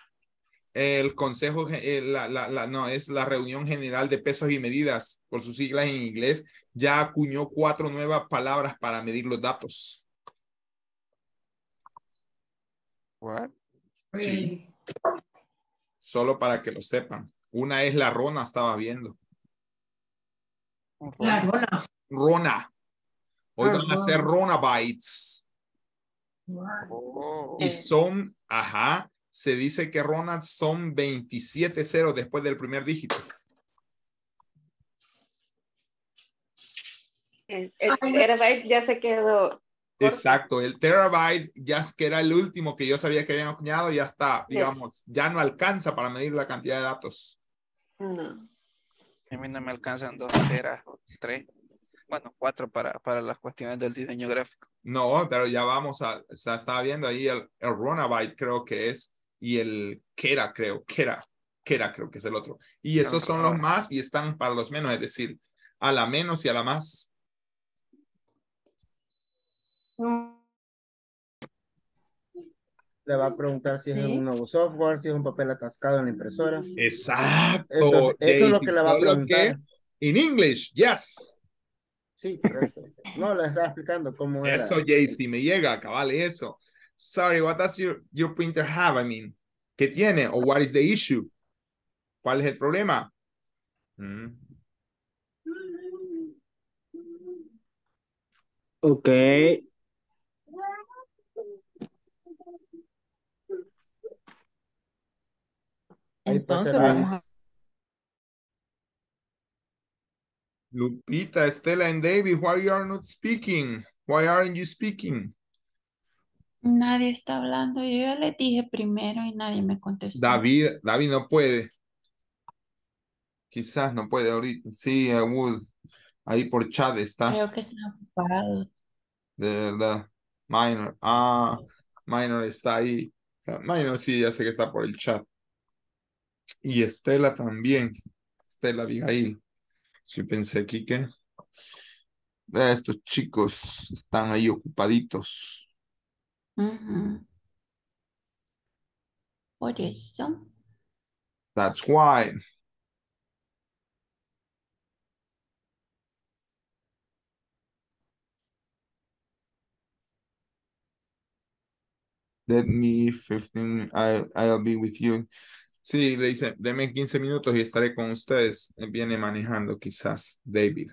El Consejo, eh, la, la, la, no, es la Reunión General de Pesos y Medidas, por sus siglas en inglés, ya acuñó cuatro nuevas palabras para medir los datos. What? Sí. Solo para que lo sepan. Una es la Rona, estaba viendo. La rona. Rona. Hoy van a ser Rona Bytes. Oh. Y son, ajá, se dice que Rona son 27 ceros después del primer dígito. El, el terabyte ya se quedó. Exacto, el terabyte ya es que era el último que yo sabía que habían acuñado, ya está, digamos, ya no alcanza para medir la cantidad de datos. No. A mí no me alcanzan dos teras o tres. Bueno, cuatro para, para las cuestiones del diseño gráfico. No, pero ya vamos a, o sea, estaba viendo ahí el, el Ronabyte creo que es, y el Kera creo, Kera, Kera creo que es el otro. Y esos son los más y están para los menos, es decir, a la menos y a la más. Le va a preguntar si es un nuevo software, si es un papel atascado en la impresora. Exacto. Entonces, eso es lo que le va a preguntar. In English, yes. Sí, correcto. No, le estaba explicando cómo era. Eso, Jaycee, me llega, cabal, eso. Sorry, what does your, your printer have? I mean, ¿qué tiene? O what is the issue? ¿Cuál es el problema? Mm. Ok. Entonces vamos a... Lupita, Estela, and David, why you are not speaking? Why aren't you speaking? Nadie está hablando. Yo ya le dije primero y nadie me contestó. David, David no puede. Quizás no puede ahorita. Sí, I would. Ahí por chat está. Creo que está ocupado. De verdad. Minor. Ah, Minor está ahí. Minor sí, ya sé que está por el chat. Y Estela también. Estela Abigail. Sí pensé aquí que estos chicos están ahí ocupaditos. Ujú. Por eso. That's why. Let me 15, I, I'll be with you. Sí, le dice, deme 15 minutos y estaré con ustedes. Viene manejando quizás David.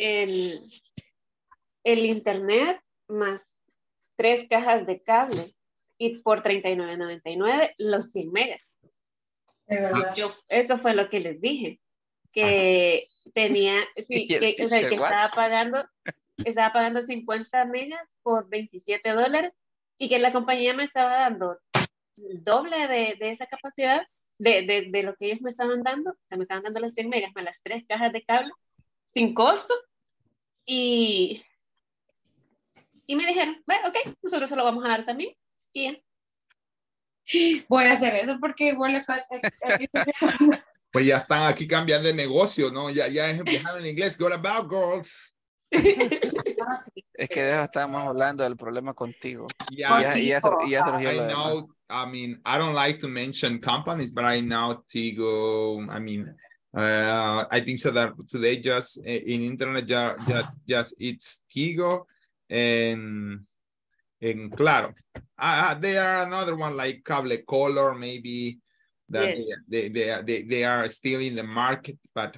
El, el internet más tres cajas de cable y por $39.99 los 100 megas. Yo, eso fue lo que les dije, que tenía, sí, que, o sea, que estaba pagando, estaba pagando 50 megas por 27 dólares y que la compañía me estaba dando el doble de, de esa capacidad de, de, de lo que ellos me estaban dando, o sea, me estaban dando las 100 megas más las tres cajas de cable sin costo y, y me dijeron, bueno, ok, nosotros se lo vamos a dar también y ya. Voy a hacer eso porque igual acá- aquí- (laughs) Pues ya están aquí cambiando de negocio, ¿no? Ya, ya empezaron en inglés. What about girls? Es que de eso estábamos hablando del problema contigo. Yeah, Y ya, y ya, sur- y ya surgió I know. I mean, I don't like to mention companies, but I know Tigo. I mean, uh, I think so that today just uh, in internet just, just, just it's Tigo and and Claro. Uh, they are another one like Cable Color, maybe that Yes. they, they, they, they, they are still in the market, but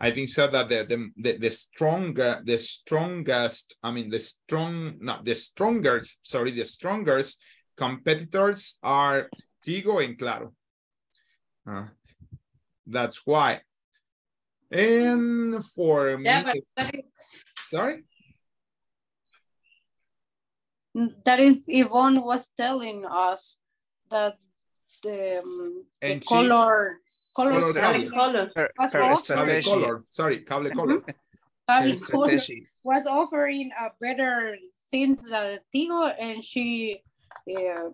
I think so that the the the, the stronger the strongest I mean the strong not the strongest sorry the strongest competitors are Tigo and Claro. Uh, that's why. And for Yeah, me, but that is, sorry? that is Yvonne was telling us that the, um, the she- color color Color strategy Color. Her, was her off- Cable color, sorry, cable color. (laughs) Cable color was offering a better things than Tigo, and she uh,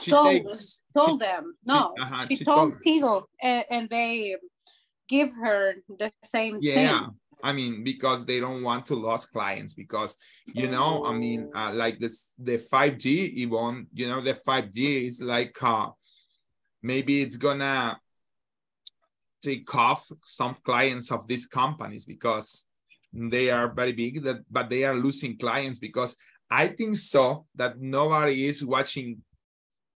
She told takes, told them no. uh-huh, she, she told told- Tigo, and, and they give her the same thing. yeah, thing. I mean, because they don't want to lose clients because, you know, I mean, uh, like this, the 5G, Yvonne, you know, the 5G is like, uh, maybe it's gonna take off some clients of these companies because they are very big, that, but they are losing clients because I think so that nobody is watching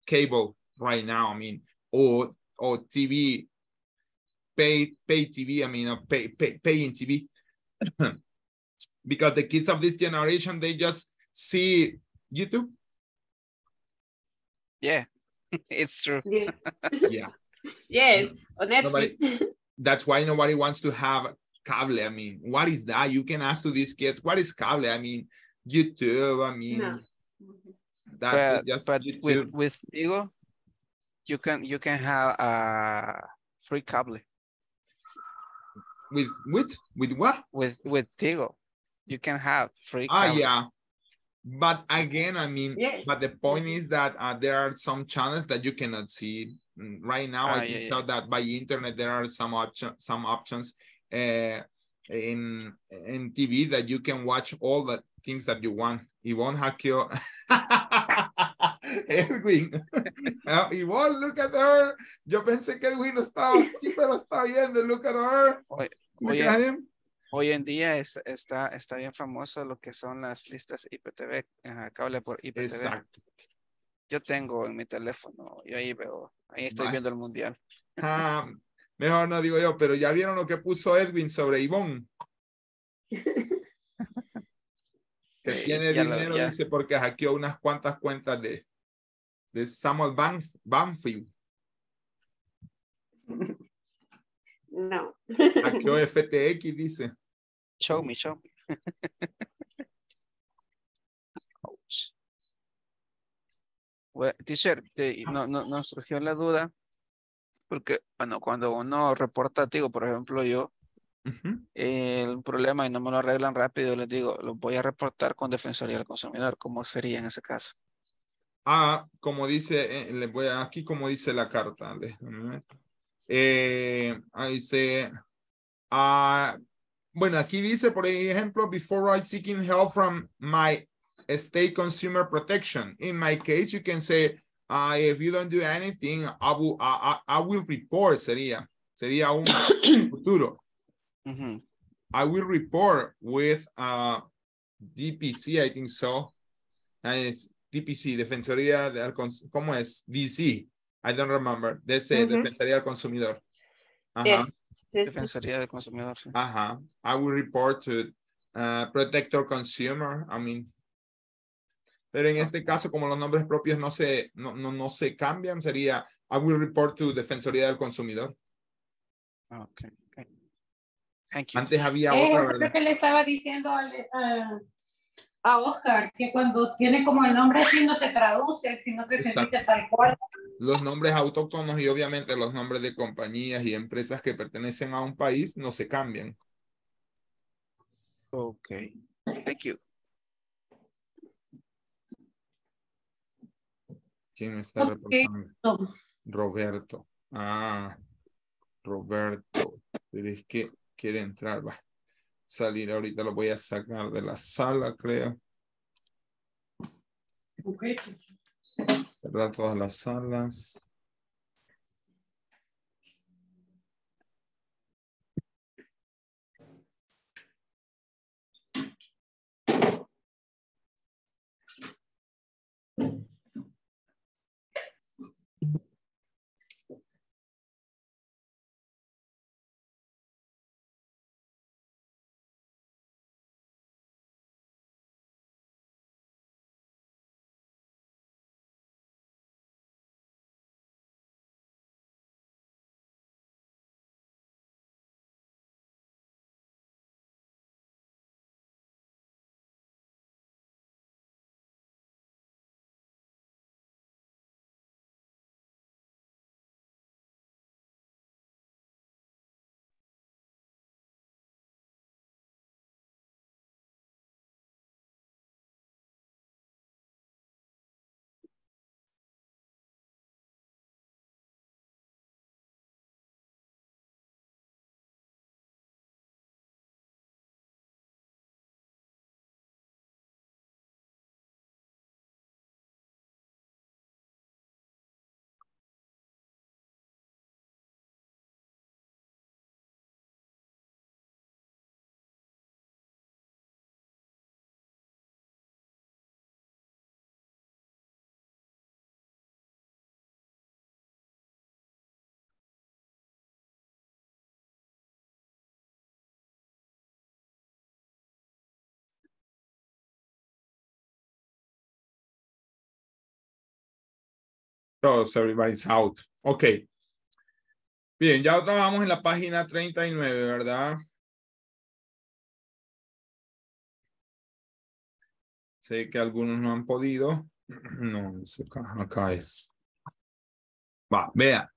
cable right now. I mean, or or TV, pay pay TV. I mean, or pay pay paying TV, (clears throat) because the kids of this generation they just see YouTube. Yeah, (laughs) it's true. Yeah. (laughs) Yeah, Yes. On Nobody- that's why nobody wants to have cable. I mean, what is that? You can ask to these kids, what is cable? I mean, YouTube. I mean, No. that's but just but YouTube. with with Tigo, you can you can have a free cable with with with what? with with Tigo. You can have free. Ah, cable. yeah. But again, I mean, Yeah. but the point is that uh, there are some channels that you cannot see Mm, right now. Ah, I think yeah, that by internet there are some option, some options uh, in in TV that you can watch all the things that you want. Yvonne Hakio, (laughs) Edwin, (laughs) Ah, Yvonne, look at her. Yo pensé que Edwin no estaba aquí, pero está viendo. Look at her. Oye, Look oye, at him. Hoy en día es- está, está bien famoso lo que son las listas IPTV, ajá, cable por IPTV. Exacto. Yo tengo en mi teléfono, y ahí veo, ahí estoy viendo el mundial. Ah, mejor no digo yo, pero ya vieron lo que puso Edwin sobre Ivonne. (laughs) Que tiene ya dinero, dice, porque hackeó unas cuantas cuentas de, de Samuel Banf- Banfield. No. Hackeó FTX, dice. Show me, show me. Ouch. Bueno, teacher, eh, no, no, nos surgió la duda, porque, bueno, cuando uno reporta, digo, por ejemplo, yo, Ujú. el problema y no me lo arreglan rápido, les digo, lo voy a reportar con Defensoría del Consumidor, ¿cómo sería en ese caso? Ah, como dice, eh, le voy a, aquí como dice la carta. Eh, ahí dice, ah, bueno, aquí dice, por ejemplo, before I seeking help from my state consumer protection. In my case, you can say, uh, if you don't do anything, I will, I, I, I will report, sería, sería un (coughs) futuro. I will report with uh, DPC, I think so. And it's DPC, Defensoría del Cons- ¿cómo es? DC, I don't remember. DC, Ujú. Defensoría del Consumidor. Ajá. Defensoría del Consumidor, sí. ajá. I will report to uh, Protector Consumer, I mean. Pero en este caso, como los nombres propios no se, no, no, no se cambian, sería I will report to Defensoría del Consumidor. Ah, Okay, okay. Thank you. Antes había Eh, otra, eso es lo ¿verdad? que le estaba diciendo al- a, a Oscar, que cuando tiene como el nombre así no se traduce, sino que se dice tal cual. los nombres autóctonos y obviamente los nombres de compañías y empresas que pertenecen a un país no se cambian. Okay, thank you. ¿Quién me está Ok. reportando? Roberto. Ah, Roberto. Pero es que quiere entrar, va. Salir ahorita lo voy a sacar de la sala, creo. Ok. Cerrar todas las salas. Todos, everybody's out. Ok. Bien, ya trabajamos en la página 39, ¿verdad? Sé que algunos no han podido. (clears throat) No, acá, acá es. Va, vea.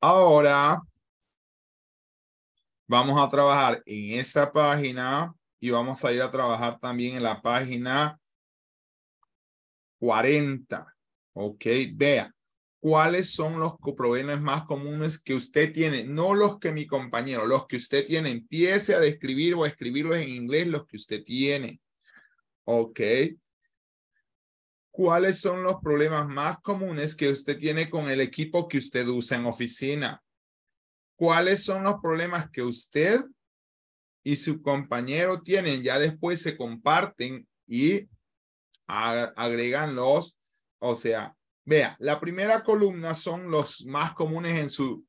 Ahora vamos a trabajar en esta página y vamos a ir a trabajar también en la página 40. Ok, vea. ¿Cuáles son los problemas más comunes que usted tiene? No los que mi compañero, los que usted tiene. Empiece a describir o a escribirlos en inglés los que usted tiene. Ok. ¿Cuáles son los problemas más comunes que usted tiene con el equipo que usted usa en oficina? ¿Cuáles son los problemas que usted y su compañero tienen? Ya después se comparten y agregan los, o sea, vea, la primera columna son los más comunes en su,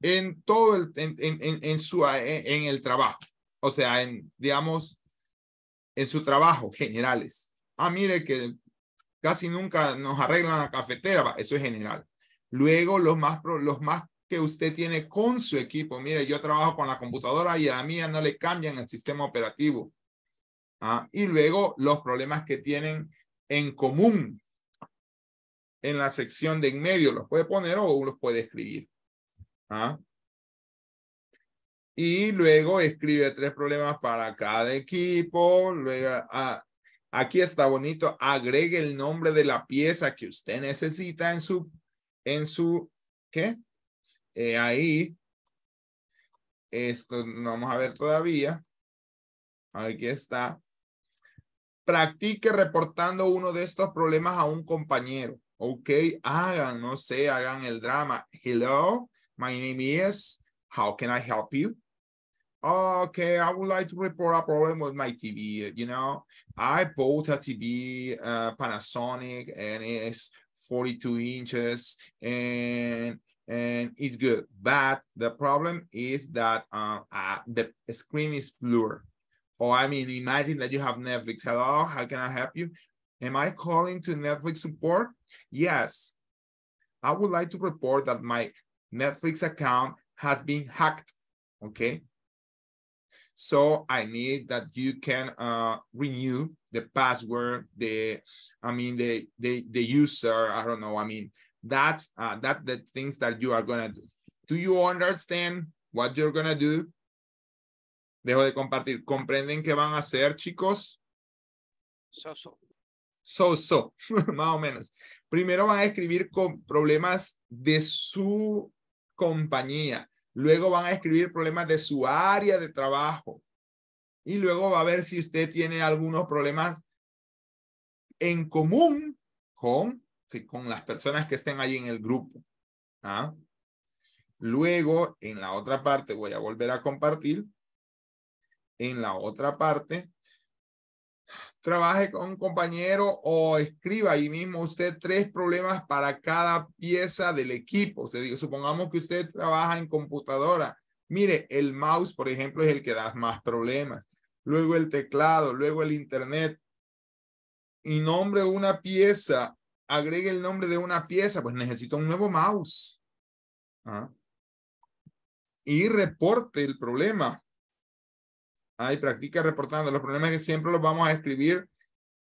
en todo el, en, en, en su, en, el trabajo. O sea, en, digamos, en su trabajo generales. Ah, mire que casi nunca nos arreglan la cafetera, eso es general. Luego, los más, los más que usted tiene con su equipo. Mire, yo trabajo con la computadora y a la mía no le cambian el sistema operativo. ¿Ah? Y luego los problemas que tienen en común en la sección de en medio. Los puede poner o los puede escribir. ¿Ah? Y luego escribe tres problemas para cada equipo. Luego, ah, aquí está bonito. Agregue el nombre de la pieza que usted necesita en su, en su, ¿qué? Eh, ahí, esto no vamos a ver todavía. Aquí está. Practique reportando uno de estos problemas a un compañero. Ok, hagan, no sé, hagan el drama. Hello, my name is, how can I help you? Okay, I would like to report a problem with my TV. You know, I bought a TV, uh, Panasonic, and it's 42 inches, and and it's good. But the problem is that uh, uh, the screen is blurred. Or I mean, imagine that you have Netflix. Hello, how can I help you? Am I calling to Netflix support? Yes. I would like to report that my Netflix account has been hacked. Okay. So I need that you can uh, renew the password, the, I mean, the, the, the user, I don't know, I mean, that's uh, that the things that you are gonna do. Do you understand what you're gonna do? Dejo de compartir. ¿Comprenden qué van a hacer, chicos? So, so. So, so, (laughs) más o menos. Primero van a escribir con problemas de su compañía. Luego van a escribir problemas de su área de trabajo. Y luego va a ver si usted tiene algunos problemas en común con con las personas que estén ahí en el grupo. ¿ah? Luego, en la otra parte, voy a volver a compartir. En la otra parte, trabaje con un compañero o escriba ahí mismo usted tres problemas para cada pieza del equipo. O sea, supongamos que usted trabaja en computadora. Mire, el mouse, por ejemplo, es el que da más problemas. Luego el teclado, luego el internet. Y nombre una pieza agregue el nombre de una pieza, pues necesito un nuevo mouse. ¿Ah? Y reporte el problema. Ahí practica reportando. Los problemas que siempre los vamos a escribir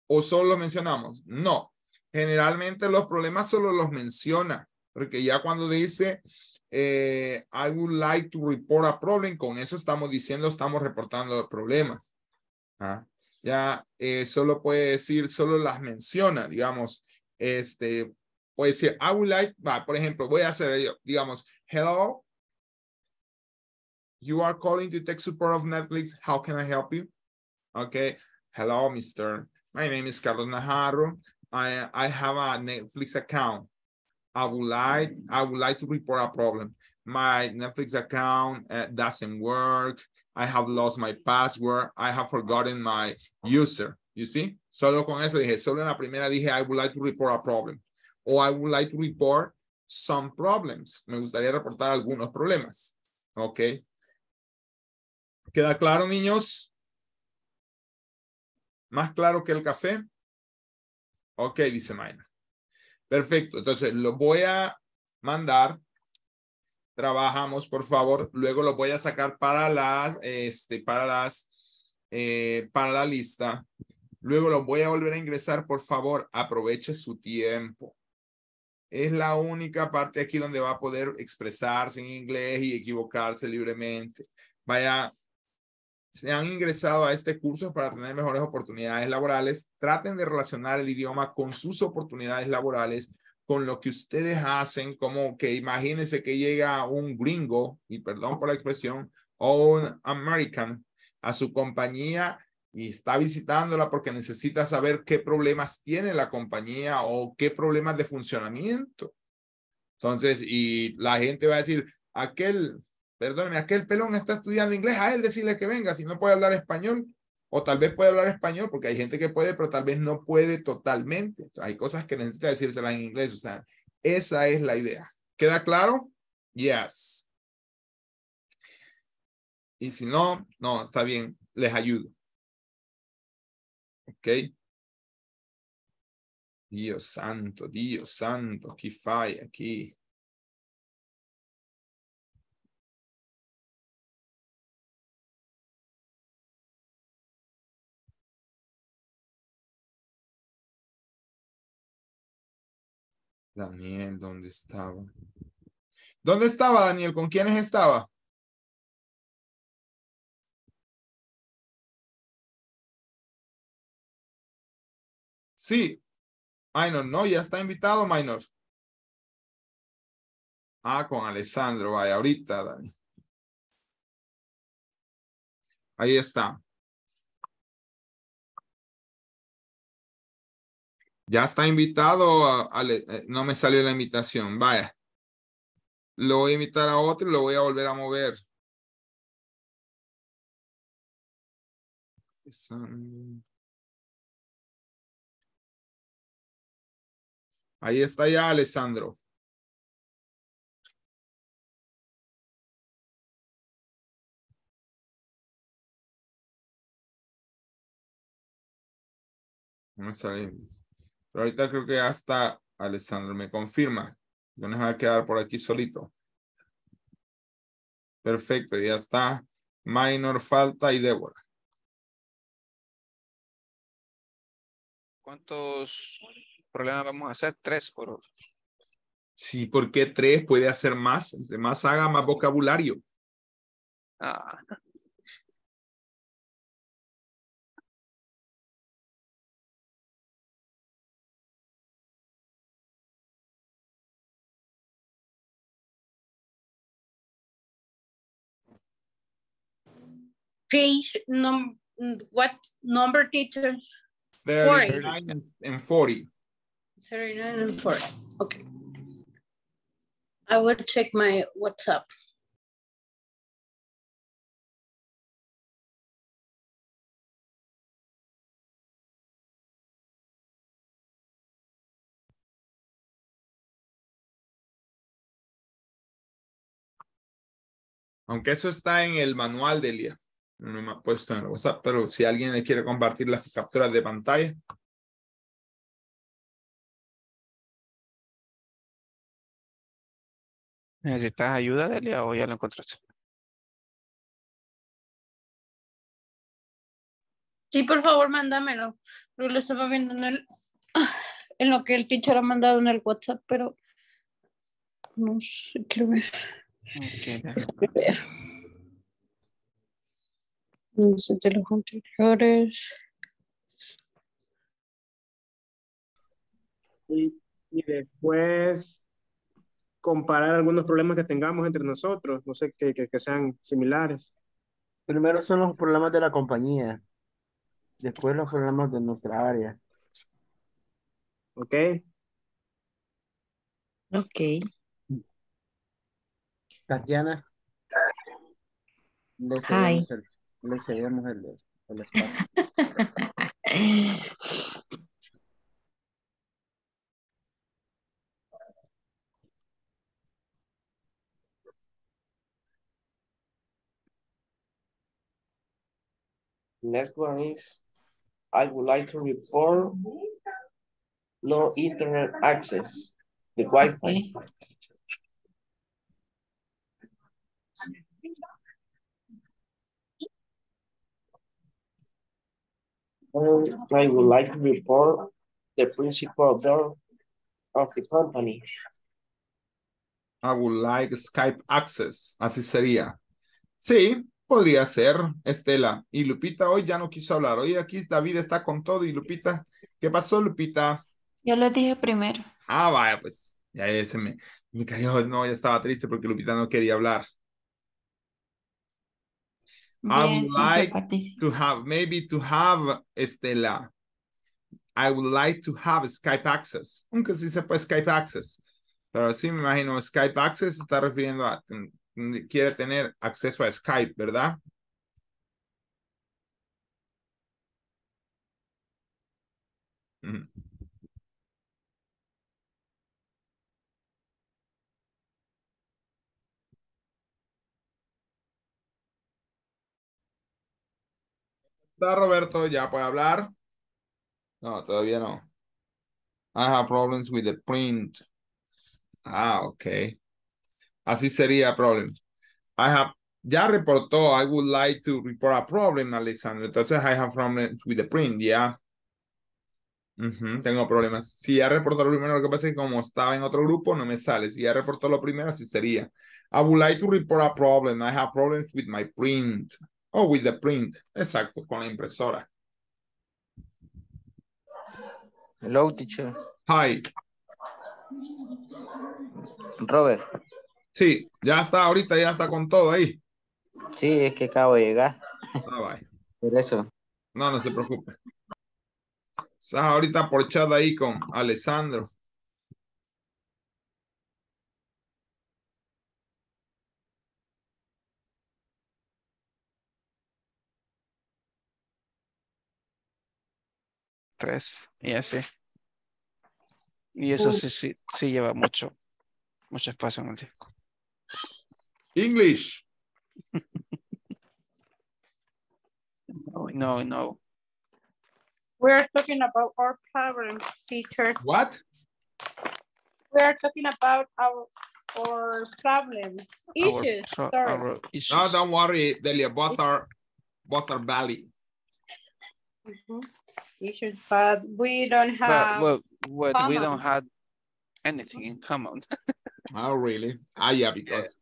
o solo los mencionamos. No, generalmente los problemas solo los menciona, porque ya cuando dice eh, I would like to report a problem, con eso estamos diciendo, estamos reportando problemas. ¿Ah? Ya eh, solo puede decir, solo las menciona, digamos, este, puede decir, I would like, va, por ejemplo, voy a hacer, digamos, hello, you are calling to tech support of Netflix. How can I help you? Okay. Hello, Mr. My name is Carlos Najarro. I, I have a Netflix account. I would like, I would like to report a problem. My Netflix account uh, doesn't work. I have lost my password. I have forgotten my user. You see? Solo con eso dije, solo en la primera dije, I would like to report a problem. Or I would like to report some problems. Me gustaría reportar algunos problemas. Ok. ¿Queda claro, niños? ¿Más claro que el café? Ok, dice Mayna. Perfecto. Entonces, lo voy a mandar. Trabajamos, por favor. Luego lo voy a sacar para las, este, para las, eh, para la lista. Luego lo voy a volver a ingresar. Por favor, aproveche su tiempo. Es la única parte aquí donde va a poder expresarse en inglés y equivocarse libremente. Vaya, se han ingresado a este curso para tener mejores oportunidades laborales. Traten de relacionar el idioma con sus oportunidades laborales, con lo que ustedes hacen, como que imagínense que llega un gringo, y perdón por la expresión, o un American a su compañía y está visitándola porque necesita saber qué problemas tiene la compañía o qué problemas de funcionamiento. Entonces, y la gente va a decir, aquel, perdóneme, aquel pelón está estudiando inglés, a él decirle que venga, si no puede hablar español, o tal vez puede hablar español, porque hay gente que puede, pero tal vez no puede totalmente. Hay cosas que necesita decírselas en inglés, o sea, esa es la idea. ¿Queda claro? Yes. Y si no, no, está bien, les ayudo. Ok. Dios santo, Dios santo, aquí falla, aquí. Daniel, ¿dónde estaba? ¿Dónde estaba Daniel? ¿Con quiénes estaba? Sí. Minor, no, ya está invitado, Minor. Ah, con Alessandro, vaya, ahorita, Dani. Ahí está. Ya está invitado, eh, no me salió la invitación, vaya. Lo voy a invitar a otro y lo voy a volver a mover. Ahí está ya Alessandro. No Pero ahorita creo que ya está Alessandro. Me confirma. No nos va a quedar por aquí solito. Perfecto, ya está. Minor, Falta y Débora. ¿Cuántos problema vamos a hacer tres por Sí, porque tres puede hacer más, entre más haga más vocabulario. Ah. Page num what number teacher? 39 and 40. 39 and 40. Okay. I will check my WhatsApp. Aunque eso está en el manual de Elia. No me ha puesto en el WhatsApp, pero si alguien le quiere compartir las capturas de pantalla. ¿Necesitas ayuda, Delia, o ya lo encontraste? Sí, por favor, mándamelo. Lo estaba viendo en el en lo que el teacher ha mandado en el WhatsApp, pero no sé, quiero ver. Okay, ver. No sé de los anteriores. Y, y después comparar algunos problemas que tengamos entre nosotros, no sé, que, que, que sean similares. Primero son los problemas de la compañía, después los problemas de nuestra área. ¿Ok? Ok. Tatiana. Hi. el, le cedemos el, el espacio. Next one is, I would like to report no internet access, the Wi-Fi. Okay. I would like to report the principal there of the company. I would like Skype access. Así sería. Sí, podría ser, Estela. Y Lupita hoy ya no quiso hablar. Hoy aquí David está con todo y Lupita. ¿Qué pasó, Lupita? Yo lo dije primero. Ah, vaya, pues. Ya, ya se me, me cayó. No, ya estaba triste porque Lupita no quería hablar. I would like to have, maybe to have, Estela. I would like to have Skype access. Aunque sí se puede Skype access. Pero sí me imagino Skype access está refiriendo a, quiere tener acceso a Skype, ¿verdad? Ujú. ¿Está Roberto? ¿Ya puede hablar? No, todavía no. I have problems with the print. Ah, ok. Así sería problem. I have, ya reportó, I would like to report a problem, Alessandro. Entonces, I have problems with the print, ya. Ujú, tengo problemas. Si ya reportó lo primero, lo que pasa es que como estaba en otro grupo, no me sale. Si ya reportó lo primero, así sería. I would like to report a problem. I have problems with my print. Oh, with the print. Exacto, con la impresora. Hello, teacher. Hi. Robert. Sí, ya está, ahorita ya está con todo ahí. Sí, es que acabo de llegar. Ah, bye. Por eso. No, no se preocupe. Estás ahorita por chat ahí con Alessandro. Tres. Y así. Y eso sí, sí, sí lleva mucho, mucho espacio en el disco. English. No, no, no. We're talking about our problems, teacher. What? We are talking about our our problems, issues. tro- Sorry. our issues. No, don't worry, Delia. Both are, both are valid. Mhm. Issues, but we don't But, have. well, well, we don't have anything in common. (laughs) Oh, really? Ah, yeah, because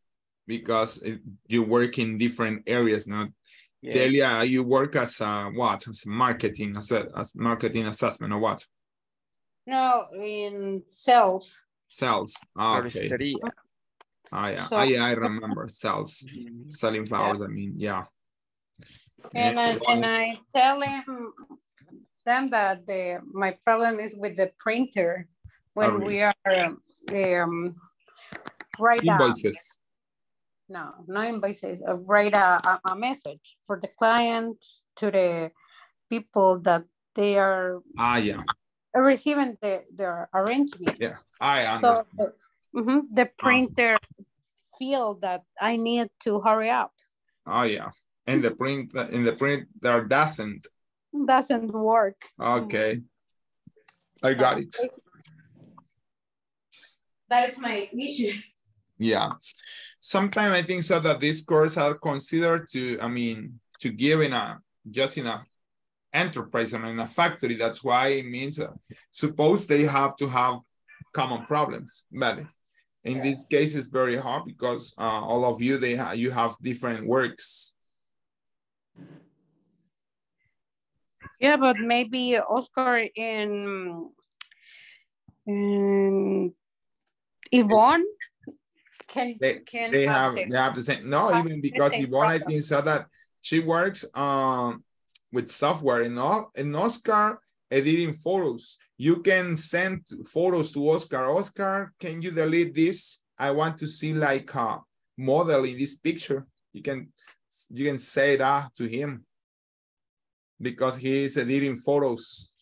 because you work in different areas, not Yes. Delia. You work as a what? As marketing, as a as marketing assessment or what? No, in sales. Sales. Ah, okay. Floristería. Ah, yeah. So- ah, yeah. I remember sales, Mhm. selling flowers. I mean, yeah. And Eh, I, and I tell him them that the my problem is with the printer when Oh, really? we are um write a, invoices. no no invoices uh, write a, a, a message for the client to the people that they are Ah, yeah. receiving the their arrangement. Yeah. I So understand. the, mhm, the printer feel that I need to hurry up. Oh, yeah. And the print, in the print, there doesn't. Doesn't work. Okay. I got it. That is my issue. Yeah. Sometimes I think so that these courses are considered to, I mean, to give in a, just in a enterprise and in a factory. That's why it means, uh, suppose they have to have common problems, but in this case, it's very hard because uh, all of you, they ha you have different works. Yeah, but maybe Oscar and, and Yvonne can They, can they have, the- they have the same, no, have even because Yvonne, I think so that she works um with software in, in Oscar editing photos. You can send photos to Oscar. Oscar, can you delete this? I want to see like a model in this picture. You can you can say that to him because he is editing photos.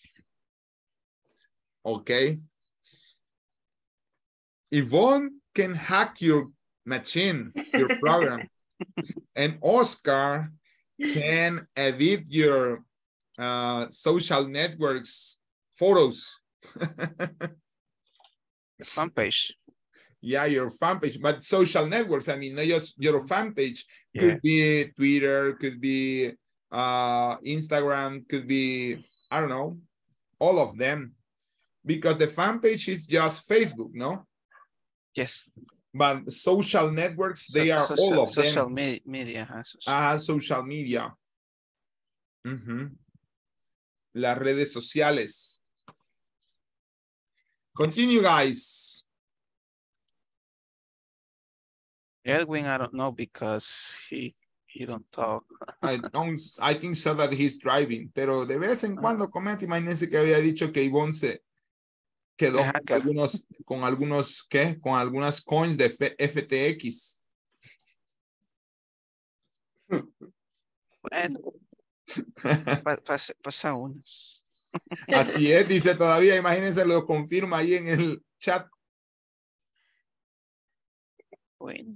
Okay. Yvonne can hack your machine, your program, (laughs) and Oscar can edit your uh, social networks photos Fan page. Yeah, your fan page, but social networks. I mean, not just your fan page. Yeah. Could be Twitter, could be uh Instagram, could be I don't know, all of them. Because the fan page is just Facebook, no? Yes. But social networks, they So- are social, all of social them. me- media. huh, social- Ah, social media. Ujú. Las redes sociales. Continue, guys. Edwin, I don't know because he he don't talk. I don't, I think so that he's driving, pero de vez en cuando comenta, imagínense que había dicho que Ivonne se quedó con algunos, con algunos, ¿qué? Con algunas coins de FTX. Bueno, pa- pasa, pasa unos. Así es, dice todavía, imagínense, lo confirma ahí en el chat. Bueno.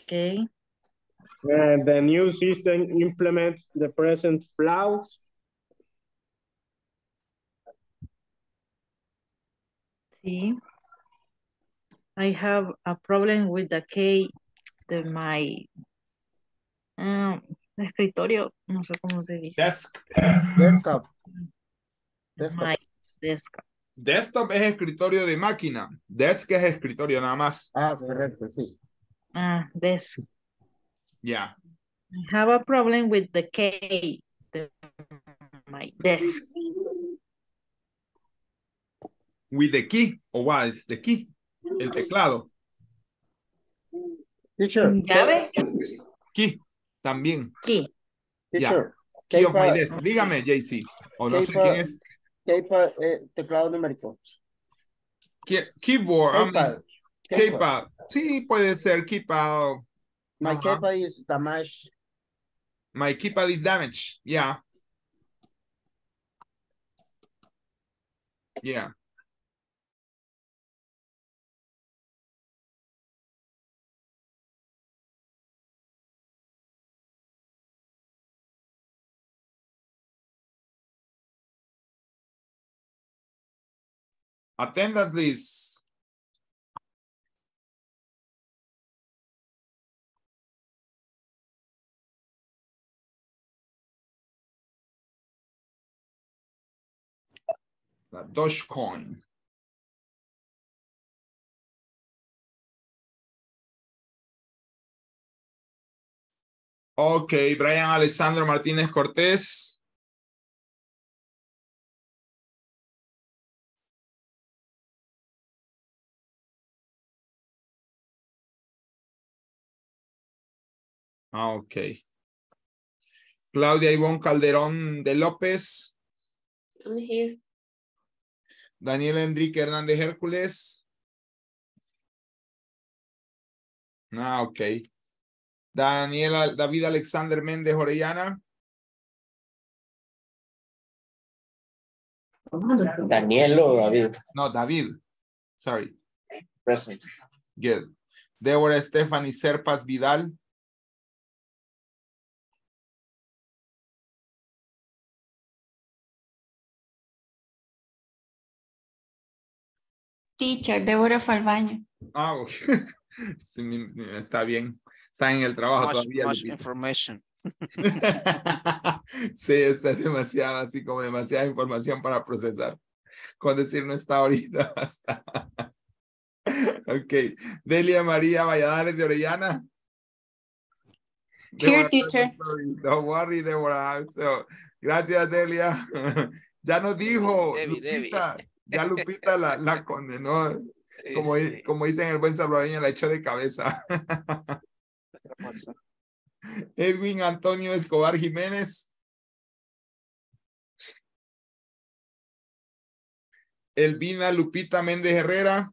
Okay. Uh, the new system implements the present flaws. Sí. I have a problem with the key de my um, escritorio, no sé cómo se dice. Desk. Desktop. Desktop. My. Desktop es escritorio de máquina. Desk es escritorio nada más. Ah, correcto, sí. Ah, desk. Ya. I have a problem with the key de my desk. With the key. O what is the key? El teclado. Teacher. ¿Llave? Key. También. Key. Ya. Teacher. Key of my Keypad- desk. Dígame, JC. O no sé Keypad- quién es. Keypad, eh, teclado numérico. Key- Keyboard. Keypad. Keypad. Sí, puede ser keypad. My Ajá. keypad is damaged. My keypad is damaged. Yeah. Yeah. Attendance list. La Dogecoin. Ok, Brian Alessandro Martínez Cortés. Ah. Claudia Ivonne Calderón de López. I'm here. Daniel Enrique Hernández Hércules. Ah, ok. Daniela, David Alexander Méndez Orellana. Daniel o David. No, David. Sorry. Present. Good. Débora Stephanie Serpas Vidal. Teacher, Débora fue al baño. Ah, ok. (laughs) Está bien. Está en el trabajo Much, todavía. much information. (laughs) sí, es demasiada, así como demasiada información para procesar. Con decir no está ahorita, (laughs) basta. ok. Delia María Valladares de Orellana. Here, Débora, teacher. Don't worry, Débora. So, gracias, Delia. ya nos dijo, Debbie, Debbie. Ya Lupita la, la condenó. Sí, como, sí, como dicen el buen salvadoreño, la echó de cabeza. (laughs) Edwin Antonio Escobar Jiménez. Elvina Lupita Méndez Herrera.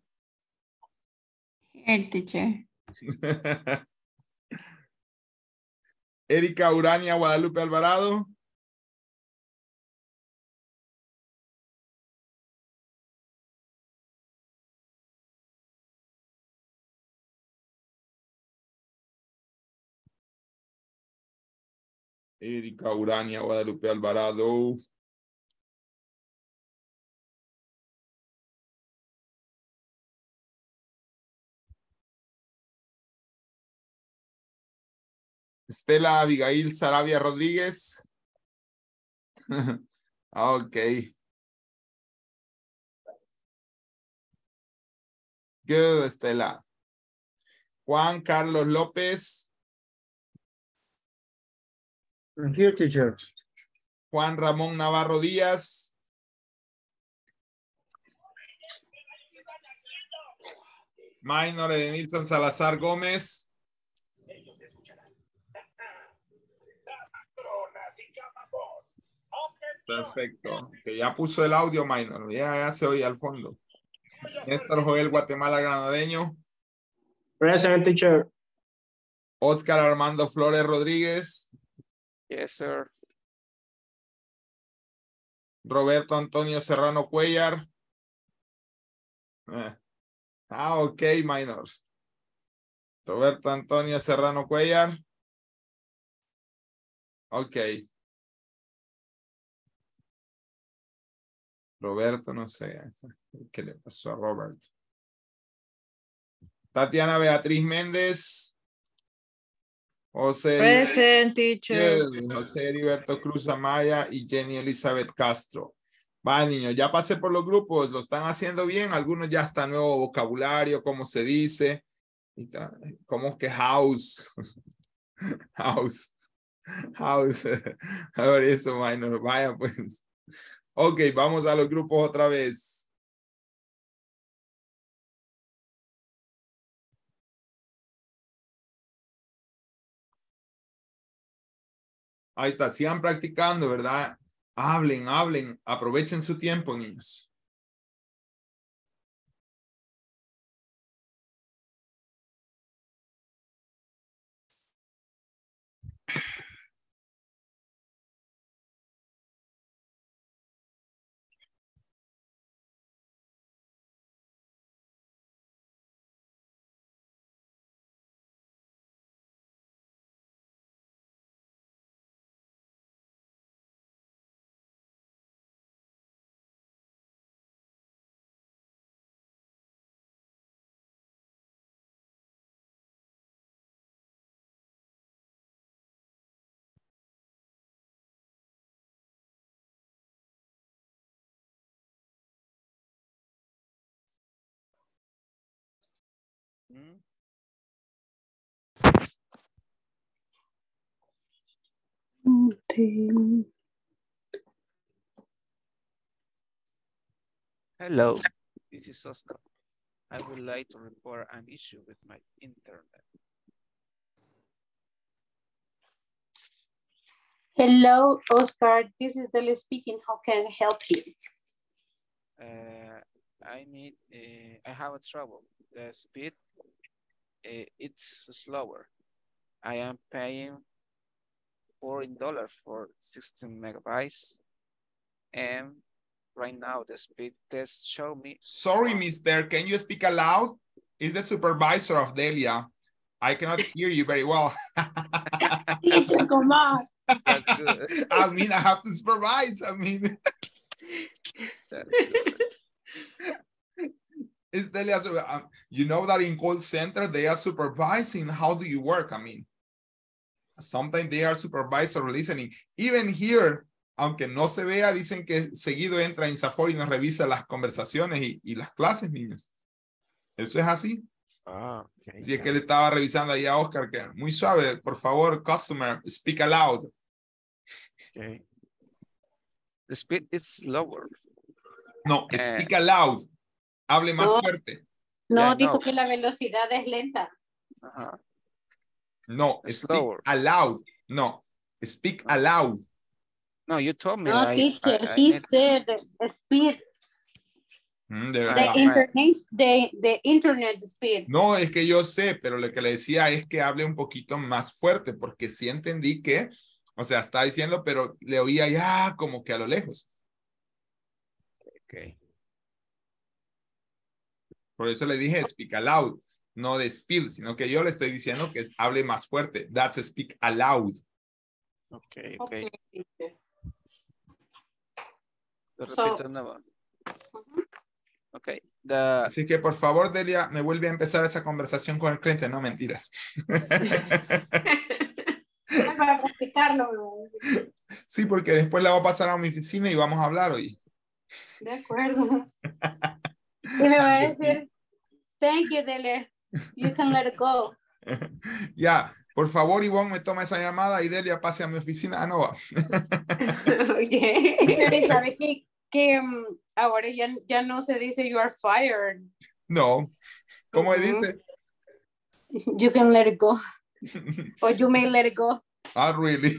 Here, teacher. (laughs) Erika Urania Guadalupe Alvarado. Erika Urania Guadalupe Alvarado. Estela Abigail Sarabia Rodríguez. (laughs) Ah, ok. Good, Estela. Juan Carlos López. Here, teacher. Juan Ramón Navarro Díaz. Minor de Nilson Salazar Gómez. Perfecto. Que ya puso el audio, Minor. Ya, ya se oye al fondo. Néstor Joel Guatemala Granadeño. Present, teacher. Oscar Armando Flores Rodríguez. Yes, sir. Roberto Antonio Serrano Cuellar. Eh. Ah, ok, minors. Roberto Antonio Serrano Cuellar. Ok. Roberto, no sé. ¿Qué le pasó a Robert? Tatiana Beatriz Méndez. José, Present, José Heriberto Cruz Amaya y Jenny Elizabeth Castro. Va, niños, ya pasé por los grupos, lo están haciendo bien. Algunos ya está nuevo vocabulario, cómo se dice. Y ¿Cómo que house? (laughs) house. House. (laughs) A ver, eso, minor. Vaya, pues. Ok, vamos a los grupos otra vez. Ahí está, sigan practicando, ¿verdad? Hablen, hablen, aprovechen su tiempo, niños. Mm. Hello, this is Oscar. I would like to report an issue with my internet. Hello, Oscar. This is Delia speaking. How can I help you? Uh, I need, uh, I have a trouble. The speed, uh, it's slower. I am paying $40 for 16 megabytes. And right now the speed test show me. Sorry, mister, can you speak aloud? Is the supervisor of Delia. I cannot (laughs) hear you very well. (laughs) Teacher, come on. That's good. I mean, I have to supervise. I mean, (laughs) That's good. Um, you know that in call center, they are supervising. How do you work? I mean, sometimes they are supervisor listening. Even here, aunque no se vea, dicen que seguido entra en Safari y nos revisa las conversaciones y, y las clases, niños. Eso es así. Ah, okay. Si es que le estaba revisando ahí a Oscar, que muy suave, por favor, customer, speak aloud. Okay. The speed is slower. No, Eh. speak aloud. Hable más No. fuerte. No, Yeah, dijo no. que la velocidad es lenta. No, speak Slower. aloud. No, speak aloud. No, you told me No, like, teacher, I- I he said speed, Mm, de Ah, the internet, the, the internet speed. No, es que yo sé, pero lo que le decía es que hable un poquito más fuerte, porque sí entendí que, o sea, está diciendo, pero le oía ya como que a lo lejos. Okay. Por eso le dije speak aloud, no de speed, sino que yo le estoy diciendo que es- hable más fuerte. That's speak aloud. Okay, okay. Okay, teacher. Lo So- repito de nuevo. Okay. The Así que por favor, Delia, me vuelve a empezar esa conversación con el cliente, no mentiras. (laughs) practicarlo. ¿no? Sí, porque después la voy a pasar a mi oficina y vamos a hablar hoy. De acuerdo. (laughs) (laughs) Y me va a decir, thank you, Dele. You can let it go. (laughs) Ya, por favor, Ivonne, me toma esa llamada y Delia pase a mi oficina. Ah, no va. (laughs) Pero ¿sabe que, que mm, ahora ya, ya no se dice you are fired? No. ¿Cómo Ujú. dice? You can let it go. O you may let it go. Ah, really?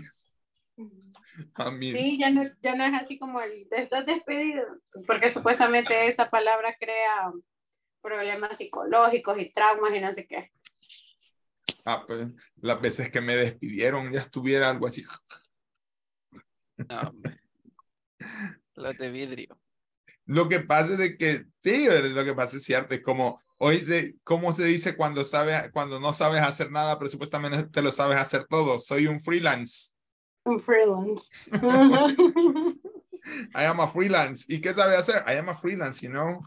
(laughs) Sí, ya no, ya no es así como el te estás despedido, porque supuestamente esa palabra crea problemas psicológicos y traumas y no sé qué. ah, pues, las veces que me despidieron ya estuviera algo así. (laughs) No, hombre. Los de vidrio. Lo que pasa es de que, sí, lo que pasa es cierto, es como, hoy se, ¿cómo se dice cuando, sabes, cuando no sabes hacer nada, pero supuestamente te lo sabes hacer todo? Soy un freelance. Un freelance. (laughs) I am a freelance. ¿Y qué sabe hacer? I am a freelance, you know?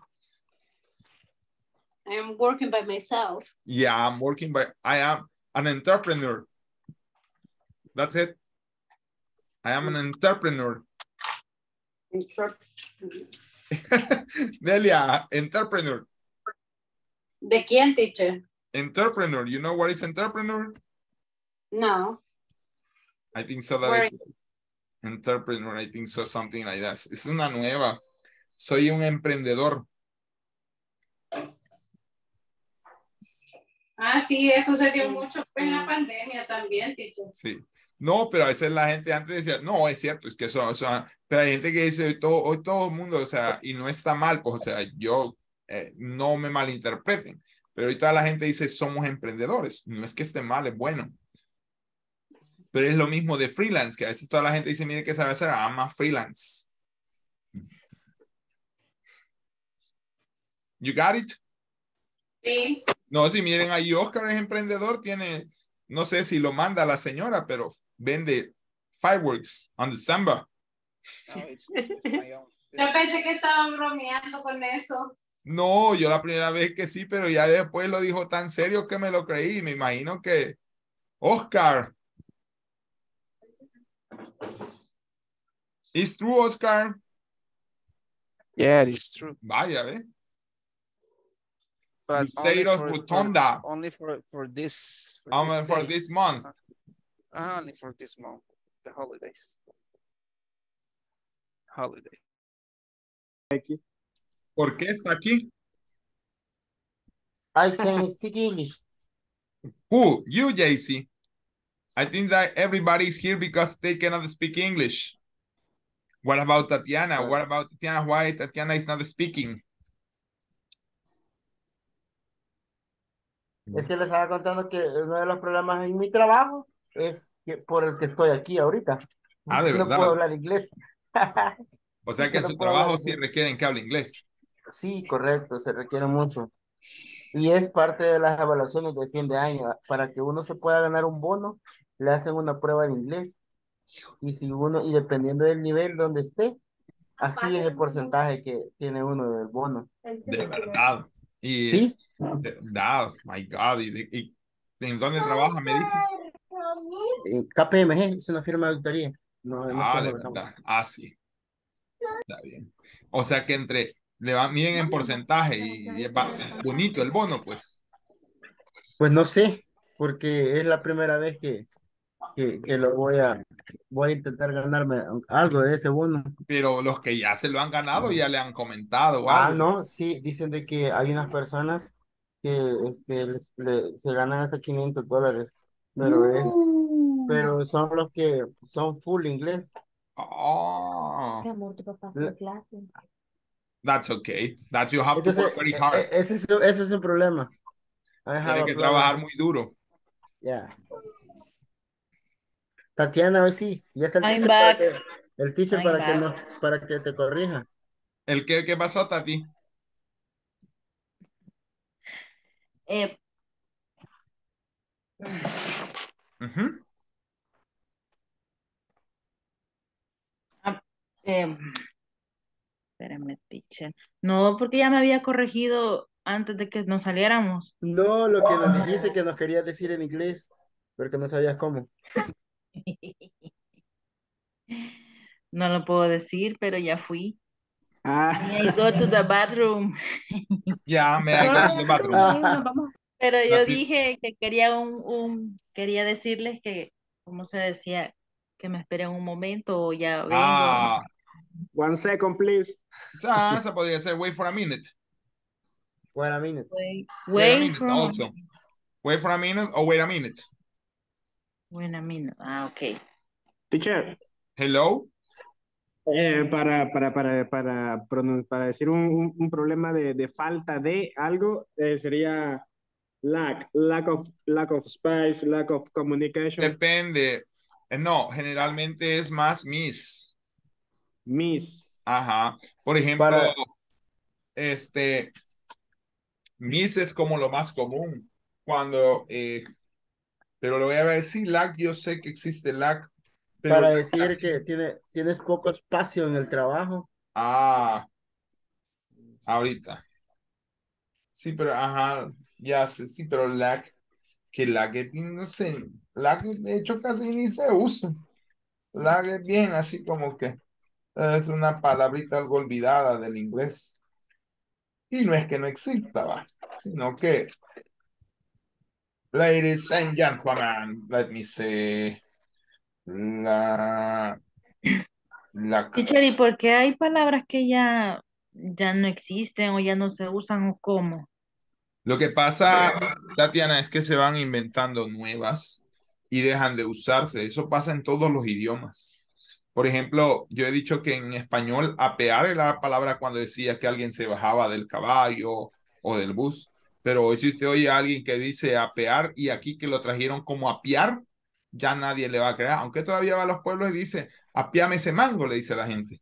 I am working by myself. Yeah, I'm working by, I am an entrepreneur. That's it. I am an entrepreneur. (laughs) Delia, entrepreneur. ¿De quién, teacher? Entrepreneur. You know what is entrepreneur? No. I think so that it- entrepreneur, I think so, something like that. Es una nueva. Soy un emprendedor. Ah, sí, eso se dio mucho en la pandemia también, teacher. Sí. No, pero a veces la gente antes decía, no, es cierto, es que eso, o sea, pero hay gente que dice, hoy todo, hoy todo el mundo, o sea, y no está mal, pues, o sea, yo, eh, no me malinterpreten, pero hoy toda la gente dice, somos emprendedores, no es que esté mal, es bueno. Pero es lo mismo de freelance, que a veces toda la gente dice, mire, ¿qué sabe hacer? I'm a freelance. You got it? Sí. No, si miren ahí, Oscar es emprendedor, tiene, no sé si lo manda la señora, pero vende fireworks on December. No, it's, it's my own. (laughs) Yo pensé que estaban bromeando con eso. No, yo la primera vez que sí, pero ya después lo dijo tan serio que me lo creí. Me imagino que Oscar. It's true, Oscar. Yeah, it's true. Vaya, ¿ve? But say it only of for- for- Rotonda. only for for this for, Um, these for this month. Uh, only for this month, the holidays. Holiday. ¿Por qué está aquí? I can speak English. Who? You, JC. I think that everybody is here because they cannot speak English. What about Tatiana? What about Tatiana? Why Tatiana is not speaking? Es que les estaba contando que uno de los problemas en mi trabajo es que por el que estoy aquí ahorita. Ah, ¿de no verdad? puedo hablar inglés. (laughs) O sea que en No su trabajo sí requieren que hable inglés. Sí, correcto, se requiere mucho. Y es parte de las evaluaciones de fin de año. Para que uno se pueda ganar un bono, le hacen una prueba de inglés. Y si uno, y dependiendo del nivel donde esté, así es el porcentaje que tiene uno del bono. De verdad. Y Sí. de verdad, my God. ¿Y, y en dónde trabaja? Me dijo. Eh, KPMG es una firma de auditoría. No, no Ah, de verdad. Ah, sí. Está bien. O sea que entre, le van bien en porcentaje y, y es bonito el bono, pues. Pues no sé, porque es la primera vez que, que, que lo voy a, voy a intentar ganarme algo de ese bono. Pero los que ya se lo han ganado ya le han comentado Ah, algo. no, sí, dicen de que hay unas personas que este, les- le- se ganan hasta 500 dólares, pero es, pero son los que son full inglés. Oh, amor, tu papá La- en clase. that's okay. That you have to Entonces, work very e- hard. e- ese es, ese es el problema. Tiene que problem. trabajar muy duro. Yeah. Tatiana, hoy sí, ya es el I'm teacher para back. que, el teacher I'm para que no, para que te corrija. ¿El qué, qué pasó, Tati? Eh, Ujú. eh, espérame, teacher. No, porque ya me había corregido antes de que nos saliéramos. No, lo que nos dijiste que nos querías decir en inglés, pero que no sabías cómo. (laughs) No lo puedo decir, pero ya fui. Ah. I go to the bathroom. Yeah, may I go to the bathroom? (laughs) (laughs) Pero yo That's it. dije que quería un, un, quería decirles que, ¿cómo se decía? Que me esperen un momento o ya vengo. Ah, One second, please. ah, esa podría ser wait for a minute. Wait a minute. Wait, Wait a wait minute for- also. Wait for a minute or wait a minute. Wait a minute. Ah, ok. Teacher, Hello? eh, para, para, para, para, para decir un, un- un problema de, de falta de algo, eh, sería lack, lack of, lack of space, lack of communication, Depende. Eh, No, generalmente es más miss. miss. Ajá. Por ejemplo, Para- este, miss es como lo más común. Cuando, eh, pero lo voy a decir, lag, yo sé que existe lag, pero Para decir casi- que tiene, tienes poco espacio en el trabajo. Ah, ahorita. Sí, pero, ajá, ya sé, sí, pero lag, que lag, no sé, lag de hecho casi ni se usa. Lag es bien así como que es una palabrita algo olvidada del inglés. Y no es que no exista, va, sino que, ladies and gentlemen, let me say, la, la, Teacher, ¿y por qué hay palabras que ya, ya no existen o ya no se usan o cómo? Lo que pasa, Tatiana, es que se van inventando nuevas y dejan de usarse. Eso pasa en todos los idiomas. Por ejemplo, yo he dicho que en español apear era la palabra cuando decía que alguien se bajaba del caballo o del bus. Pero hoy si usted oye a alguien que dice apear y aquí que lo trajeron como apiar, ya nadie le va a creer. Aunque todavía va a los pueblos y dice, apiame ese mango, le dice la gente.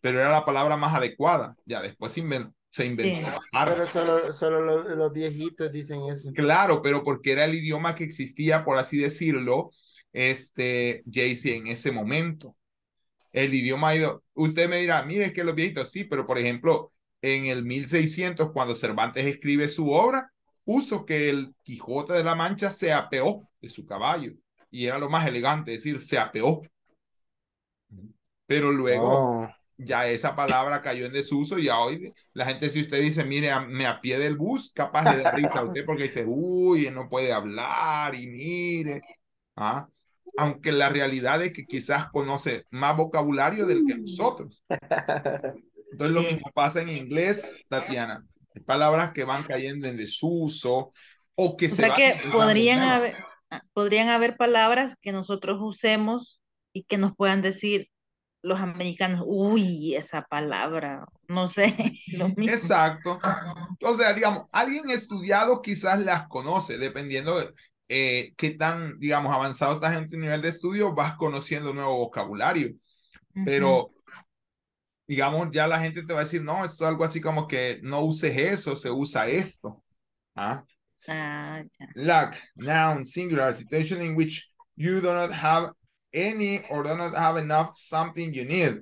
Pero era la palabra más adecuada. Ya después se inven- se inventó Sí. Pero solo, solo los, los viejitos dicen eso. Claro, pero porque era el idioma que existía, por así decirlo, este, Jaycee, en ese momento. El idioma ha ido, usted me dirá, mire, es que los viejitos, sí, pero por ejemplo, en el 1600, cuando Cervantes escribe su obra, puso que el Quijote de la Mancha se apeó de su caballo. Y era lo más elegante decir, se apeó. Pero luego Oh. ya esa palabra cayó en desuso y ya hoy la gente si usted dice, mire, a- me a pie del bus, capaz le da risa a usted porque dice, uy, no puede hablar y mire. ¿Ah? Aunque la realidad es que quizás conoce más vocabulario del que nosotros. (laughs) Entonces lo mismo pasa en inglés, Tatiana. Hay palabras que van cayendo en desuso o que O se sea van que podrían haber, ah, podrían haber palabras que nosotros usemos y que nos puedan decir los americanos, uy, esa palabra, no sé, (laughs) lo mismo. Exacto. O sea, digamos, alguien estudiado quizás las conoce, dependiendo de eh, qué tan, digamos, avanzado estás en tu nivel de estudio, vas conociendo nuevo vocabulario. Pero, digamos, ya la gente te va a decir, no, esto es algo así como que no uses eso, se usa esto. ¿Ah? Ah, ya. Lack, noun, singular, situation in which you do not have any or do not have enough something you need.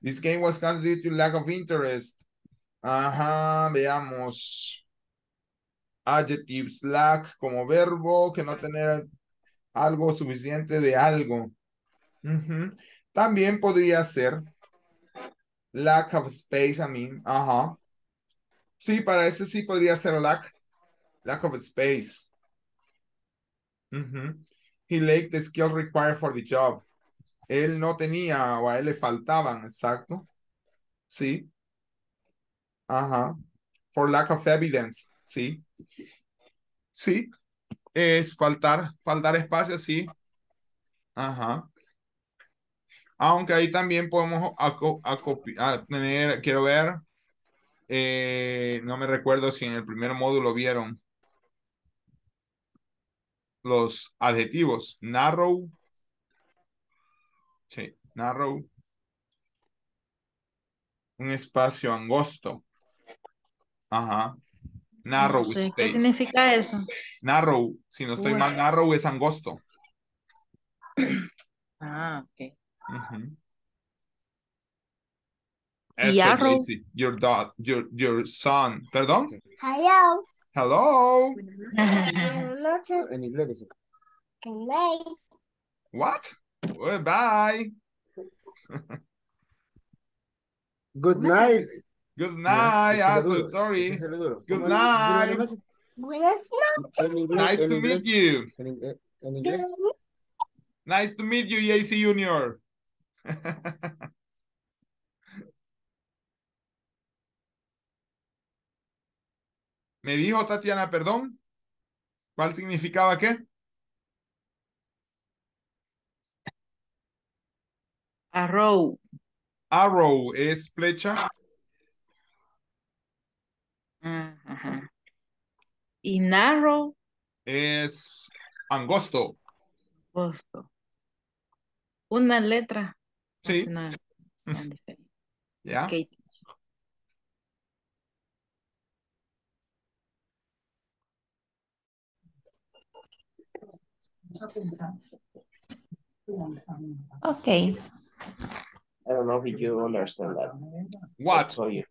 This game was cancelled due to lack of interest. Ajá, veamos. Adjectives, lack como verbo, que no tener algo suficiente de algo. También podría ser lack of space, I mean, ajá. Sí, para ese sí podría ser lack. Lack of space. Ujú. He lacked the skill required for the job. Él no tenía o a él le faltaban, exacto. Sí. Ajá. For lack of evidence, sí. Sí. Es faltar, faltar espacio, sí. Ajá. Aunque ahí también podemos aco- acopi- a tener, quiero ver, eh, no me recuerdo si en el primer módulo vieron los adjetivos narrow, sí, narrow, un espacio angosto, ajá, narrow No sé, ¿Qué significa eso? narrow, si no estoy Uy. mal, narrow es angosto. Ah, ok. Ujú. Y Eso, arrow. Daisy, your dog, your, your son, perdón, Hello. hello, Buenas noches. En inglés dice. Can I? what? Goodbye. Good night. Good night. Ese I'm es so duro, sorry. ese es duro. Good ¿Cómo dice night. buenas noches? Buenas En inglés, Nice en to meet inglés, you. En, inglés- en inglés. Nice to meet you, JC Junior. (laughs) Me dijo Tatiana, perdón. ¿Cuál significaba qué? Arrow. Arrow es flecha. Y narrow, Es angosto. costo. Una letra. Sí. hace una (laughs) gran diferencia. ¿Ya? Ok. Okay. I don't know if you understand that. What? So you,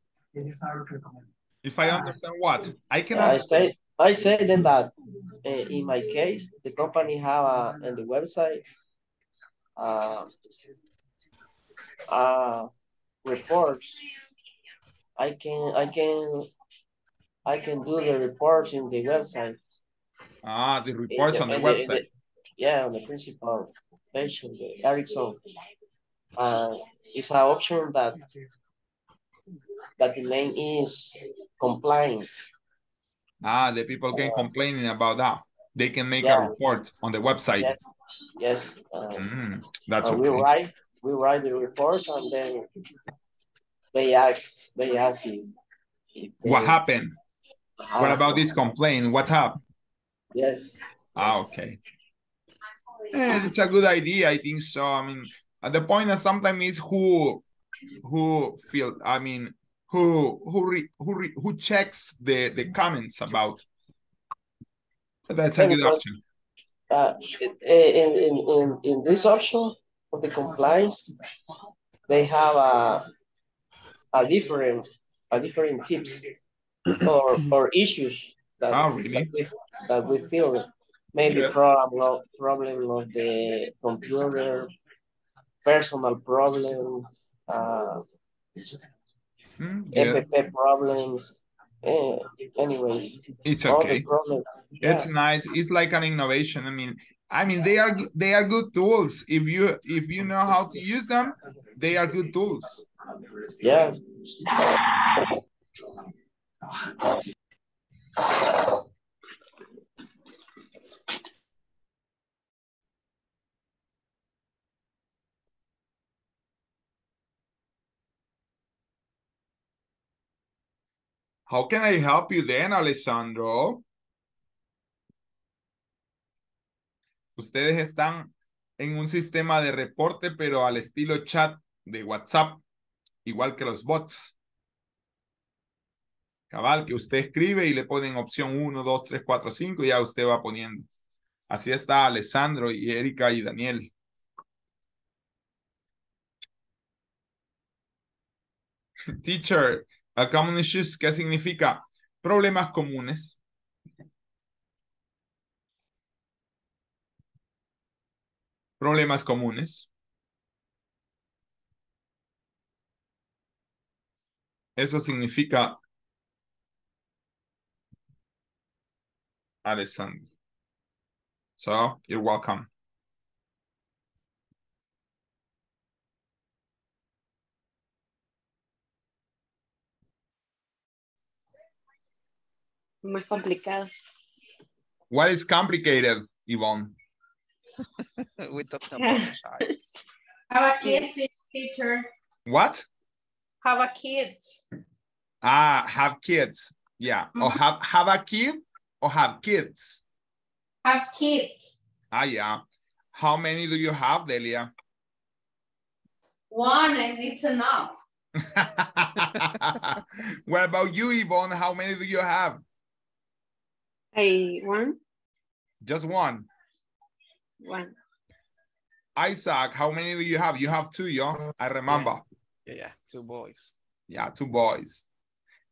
If I understand what? I can I say, I say then that uh, in my case, the company have a, on the website, uh, uh, reports. I can, I can, I can do the reports in the website. Ah, the reports on the website. yeah, on the principal page, of the Ericsson. Uh, it's an option that that the name is compliance. Ah, the people can complaining about that. They can make Yeah. a report on the website. Yes, yes. uh, Mm, that's uh, we write, we write the reports and then they ask, they ask if What they- happened? What about this complaint? What happened? Yes, Ah, okay. And it's a good idea. I think so. I mean, at the point that sometimes is who, who feel. I mean, who who re, who re, who checks the the comments about. That's a good option. uh, in, in, in, in this option of the compliance, they have a, a different, a different tips or, or issues that, Oh, really? that we, that we feel maybe Yeah. problem, of- problem of the computer, personal problems, uh, Mm, yeah, FFP problems, eh, anyways. it's okay. It's yeah. nice. It's like an innovation. I mean, I mean they are they are good tools. If you if you know how to use them, they are good tools. Yes. How can I help you then, Alessandro? Ustedes están en un sistema de reporte, pero al estilo chat de WhatsApp, igual que los bots. Cabal, que usted escribe y le ponen opción 1, 2, 3, 4, 5 y ya usted va poniendo. Así está Alessandro y Erika y Daniel. Teacher, a common issues, ¿qué significa? Problemas comunes. Problemas comunes. Eso significa Alessandro. So, you're welcome. Más complicado. What is complicated, Yvonne? (laughs) We're talking about the charts. Have a kid, teacher. What? Have a kids. Ah, have kids. Yeah. Or have have a kid or have kids. Have kids. Ah, yeah. How many do you have, Delia? One and it's enough. (laughs) what about you, Yvonne? How many do you have? I one, Just one. One. Isaac, how many do you have? You have two, yo. I remember. Yeah, yeah, two boys. Yeah, two boys.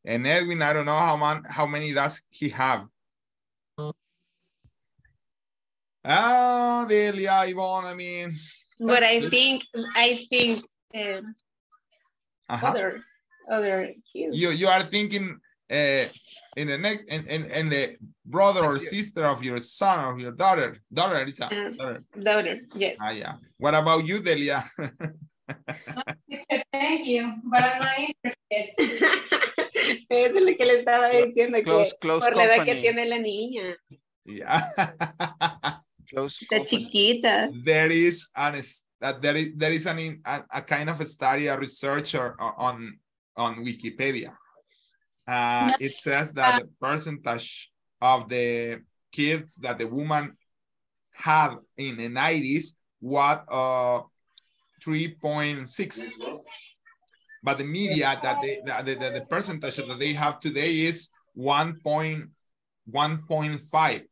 And Edwin, I don't know how man, how many does he have? Ah, Delia, Yvonne, I mean, But I good. think I think um, Uh-huh. other other cues. You you are thinking uh in the next and and, in the brother or sister of your son or your daughter. Daughter is a Um, daughter. daughter, yes. Ah, yeah. What about you, Delia? (laughs) Thank you, but I'm not interested. (laughs) Eso es lo que le estaba diciendo, Close- que close por la edad que company. tiene la niña, yeah. (laughs) Close está company. chiquita. there is an is- uh, there is there is an in- a, a kind of a study a researcher on on wikipedia uh No. it says that the percentage of the kids that the woman had in the 90s was uh 3.6 but the media that they that the, the, the percentage that they have today is 1.1.5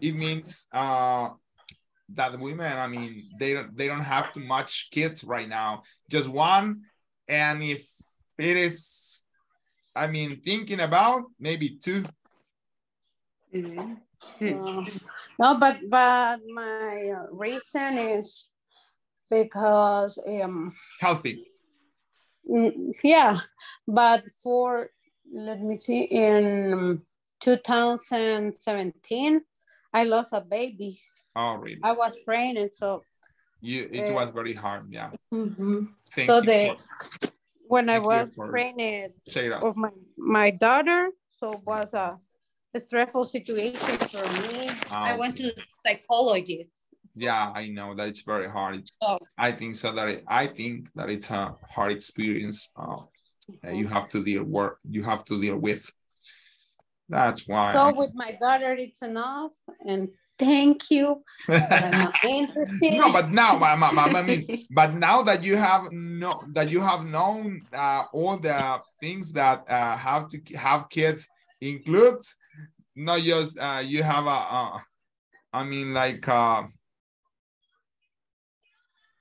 it means uh that women i mean they don't they don't have too much kids right now. Just one. And if it is i mean thinking about maybe two Mhm. Uh, no, but but my reason is because um healthy mm, yeah, but for let me see in 2017 I lost a baby. oh really I was pregnant, so you it uh, was very hard yeah mhm. Thank so you the for- when I was pregnant of my my daughter, so it was a, stressful situation for me. Ah, I went to psychologist. yeah i know that it's very hard It's- So i think so that it, i think that it's a hard experience uh, that you have to deal work you have to deal with that's why So with my daughter, it's enough. And thank you. But I'm not interested. no, but now, I, I, I mean, (laughs) but now that you have no, that you have known uh, all the things that uh, have to have kids includes not just uh, you have a, uh, I mean, like uh,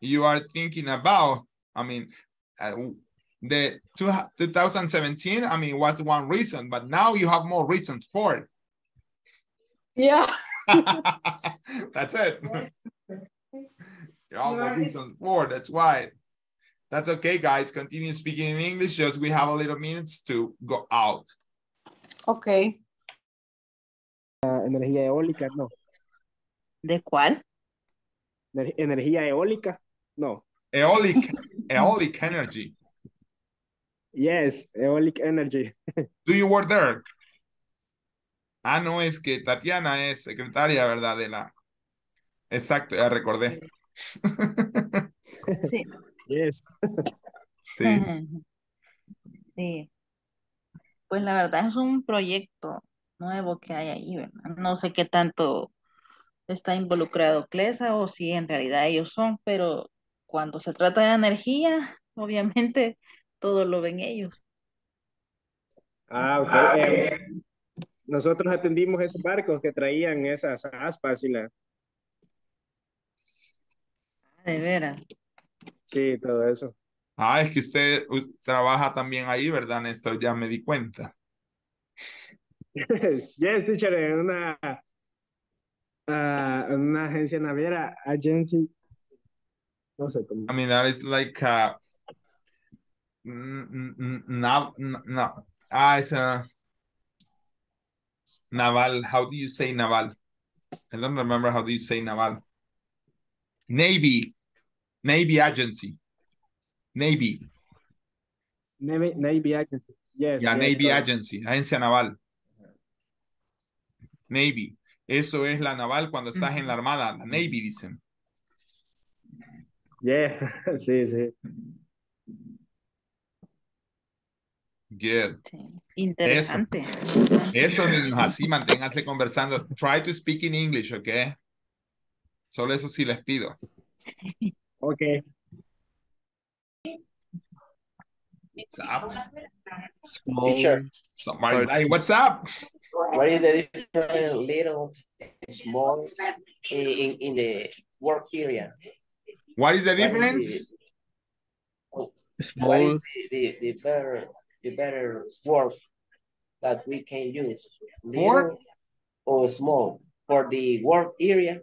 you are thinking about. I mean, uh, the two, 2017. I mean, was one reason, but now you have more reasons for it. yeah. (laughs) That's it. You're all more reasons for that's why. That's okay, guys. Continue speaking in English. Just we have a little minutes to go out. Okay. Ah, energía eólica, no. ¿De cuál? Ener- energía eólica, no. Eolic, (laughs) eolic energy. Yes, eolic energy. (laughs) Do you work there? Ah, no, es que Tatiana es secretaria, ¿verdad? De la. Exacto, ya recordé. Sí. (laughs) Yes. Sí. (laughs) Sí. Pues la verdad es un proyecto nuevo que hay ahí, ¿verdad? No sé qué tanto está involucrado CLESA o si en realidad ellos son, pero cuando se trata de energía, (laughs) obviamente todo lo ven ellos. Ah, ok. Eh, nosotros atendimos esos barcos que traían esas aspas y la... De veras. Sí, todo eso. Ah, es que usted trabaja también ahí, ¿verdad, Néstor? Ya me di cuenta. (laughs) yes, teacher, en una, ah, en una agencia naviera, agency, no sé cómo. I mean, that is like uh, nav, n- no, ah, it's a naval. How do you say naval? I don't remember how do you say naval. Navy, Navy agency, Navy, Navy, Navy agency. Yes, yeah, yes, Navy correct. agency, agencia naval. Navy, eso es la naval cuando estás en la armada, la Navy dicen. Yeah, (laughs) sí, sí. Good. Sí. Interesante. Eso, niños, así manténganse conversando. Try to speak in English, ¿ok? Solo eso sí les pido. Okay. What's up? Teacher, Somebody's like, what's up? what is the difference little, small in, in, in the work area? What is the What is difference? What Small, is the, the, the better the better word that we can use? For? Little or small for the work area?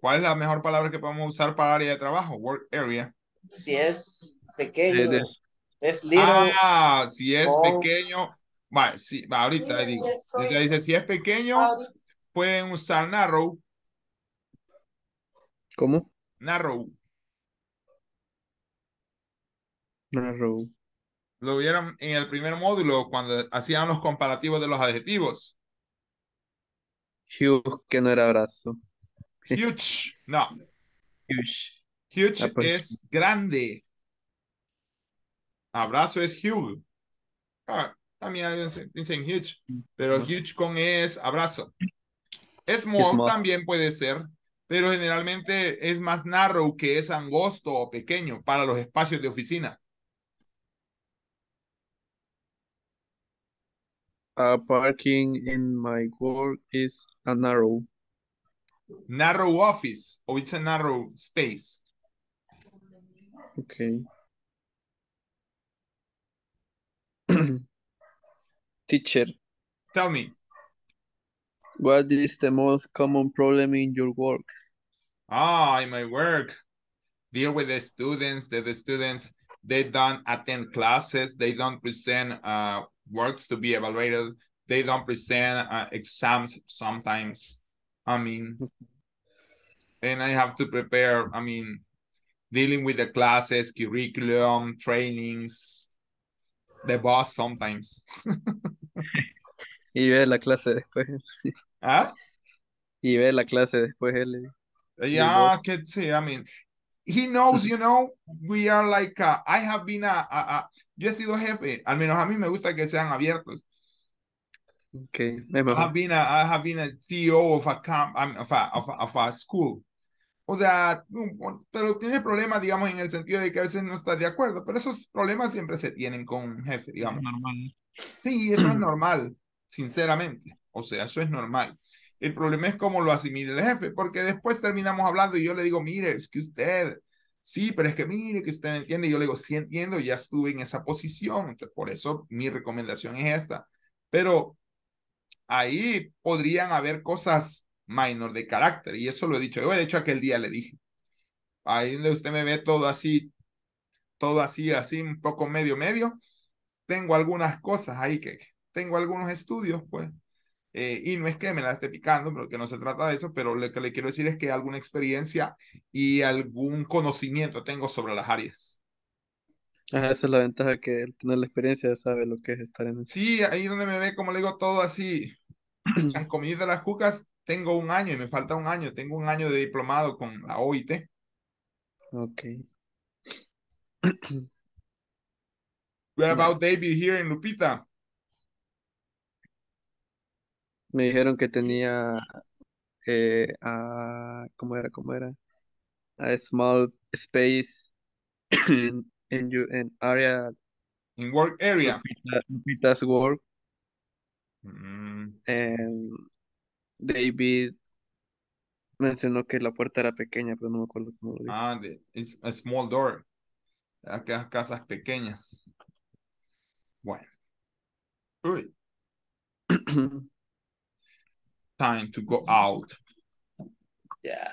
¿Cuál es la mejor palabra que podemos usar para área de trabajo? Work area. Si es pequeño, Eh, des- es little. Ah, si es small. pequeño. Va, sí, va, ahorita le digo. Dice, dice, si es pequeño, pueden usar narrow. ¿Cómo? Narrow. Narrow. Lo vieron en el primer módulo cuando hacían los comparativos de los adjetivos. Huge, que no era brazo. Huge. No. Huge. Huge es grande. Abrazo es huge. Ah, también dicen, dicen huge, pero huge con E es abrazo. Small, Small. también puede ser, pero generalmente es más narrow que es angosto o pequeño para los espacios de oficina. Uh, parking in my work is a narrow. Narrow office or it's a narrow space. Okay. (clears throat) Teacher, Tell me. what is the most common problem in your work? Ah, in my work, deal with the students, that the students, they don't attend classes, they don't present uh, works to be evaluated, they don't present uh, exams sometimes. I mean, and I have to prepare, I mean, dealing with the classes, curriculum, trainings, the boss sometimes. (laughs) Y ve la clase después. (laughs) ¿Ah? Y ve la clase después él. Yeah, I could say. I mean, he knows, you know, we are like, uh, I have been a, a, a- yo he sido jefe, al menos a mí me gusta que sean abiertos. Okay, I have been a, I have been a CEO of a camp, of a, of a, of a school. O sea, pero tiene problemas, digamos, en el sentido de que a veces no estás de acuerdo, pero esos problemas siempre se tienen con un jefe, digamos. Sí, eso es normal, sinceramente. O sea, eso es normal. El problema es cómo lo asimile el jefe, porque después terminamos hablando y yo le digo, mire, es que usted, sí, pero es que mire que usted me entiende. Y yo le digo, sí entiendo, ya estuve en esa posición. Entonces, por eso mi recomendación es esta. Pero ahí podrían haber cosas minor de carácter, y eso lo he dicho. Yo, de hecho, aquel día le dije, ahí donde usted me ve todo así, todo así, así, un poco medio, medio, tengo algunas cosas ahí que tengo algunos estudios, pues, eh, y no es que me la esté picando, pero que no se trata de eso, pero lo que le quiero decir es que alguna experiencia y algún conocimiento tengo sobre las áreas. Ajá, esa es la ventaja que tener la experiencia sabe lo que es estar en eso. Sí, ahí donde me ve, como le digo, todo así, (clears throat) han comido las cucas, tengo un año y me falta un año, tengo un año de diplomado con la OIT. Ok. What (clears throat) about David here in Lupita? Me dijeron que tenía, eh, a- ¿cómo era? ¿Cómo era? A small space in, in, you- in area In work area. Lupita's work. Mm, And David mencionó que la puerta era pequeña, pero no me acuerdo cómo lo dijo. ah, the, it's a small door. Aquellas casas pequeñas. Bueno. Uy, (clears throat) time to go out. Yeah.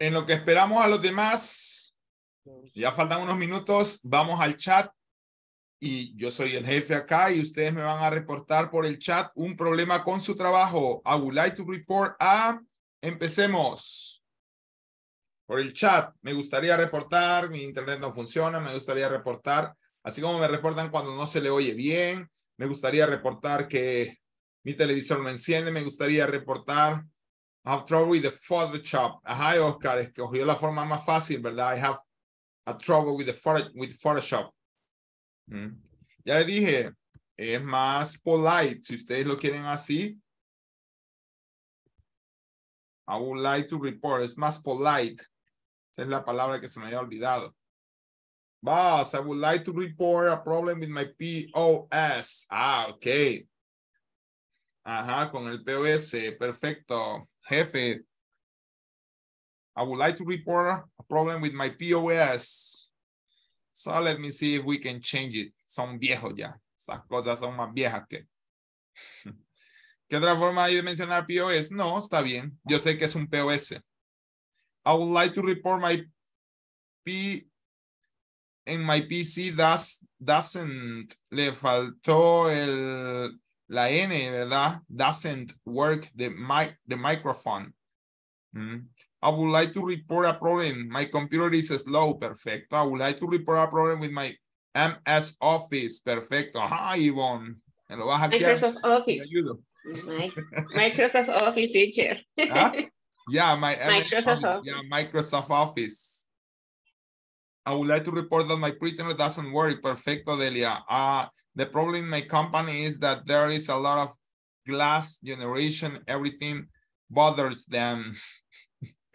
En lo que esperamos a los demás, ya faltan unos minutos, vamos al chat y yo soy el jefe acá y ustedes me van a reportar por el chat un problema con su trabajo. I would like to report a, empecemos. Por el chat, me gustaría reportar, mi internet no funciona, me gustaría reportar, así como me reportan cuando no se le oye bien, me gustaría reportar que mi televisor no enciende, me gustaría reportar have trouble with the Photoshop. Ajá, Oscar, escogió la forma más fácil, ¿verdad? I have a trouble with the with Photoshop. Mm. Ya le dije, es más polite. Si ustedes lo quieren así, I would like to report. Es más polite. Esa es la palabra que se me había olvidado. Boss, I would like to report a problem with my POS. Ah, ok. Ajá, con el POS. Perfecto. Jefe. I would like to report a problem with my POS. So let me see if we can change it. Son viejos ya. Esas cosas son más viejas que. (laughs) ¿Qué otra forma hay de mencionar POS? No, está bien. Yo sé que es un POS. I would like to report my P en my PC does, doesn't, le faltó el, la N, ¿verdad? Doesn't work the, mic, the microphone. Mm. I would like to report a problem. My computer is slow. Perfecto. I would like to report a problem with my MS Office. Perfecto. Hi, Yvonne. Me lo vas a Microsoft Office. Te ayudo. My- Microsoft Office teacher. ¿Ah? Yeah, (laughs) my MS Microsoft Office. Yeah, Microsoft Office. I would like to report that my printer doesn't work. Perfecto, Delia. Uh, the problem in my company is that there is a lot of glass generation. Everything bothers them. (laughs)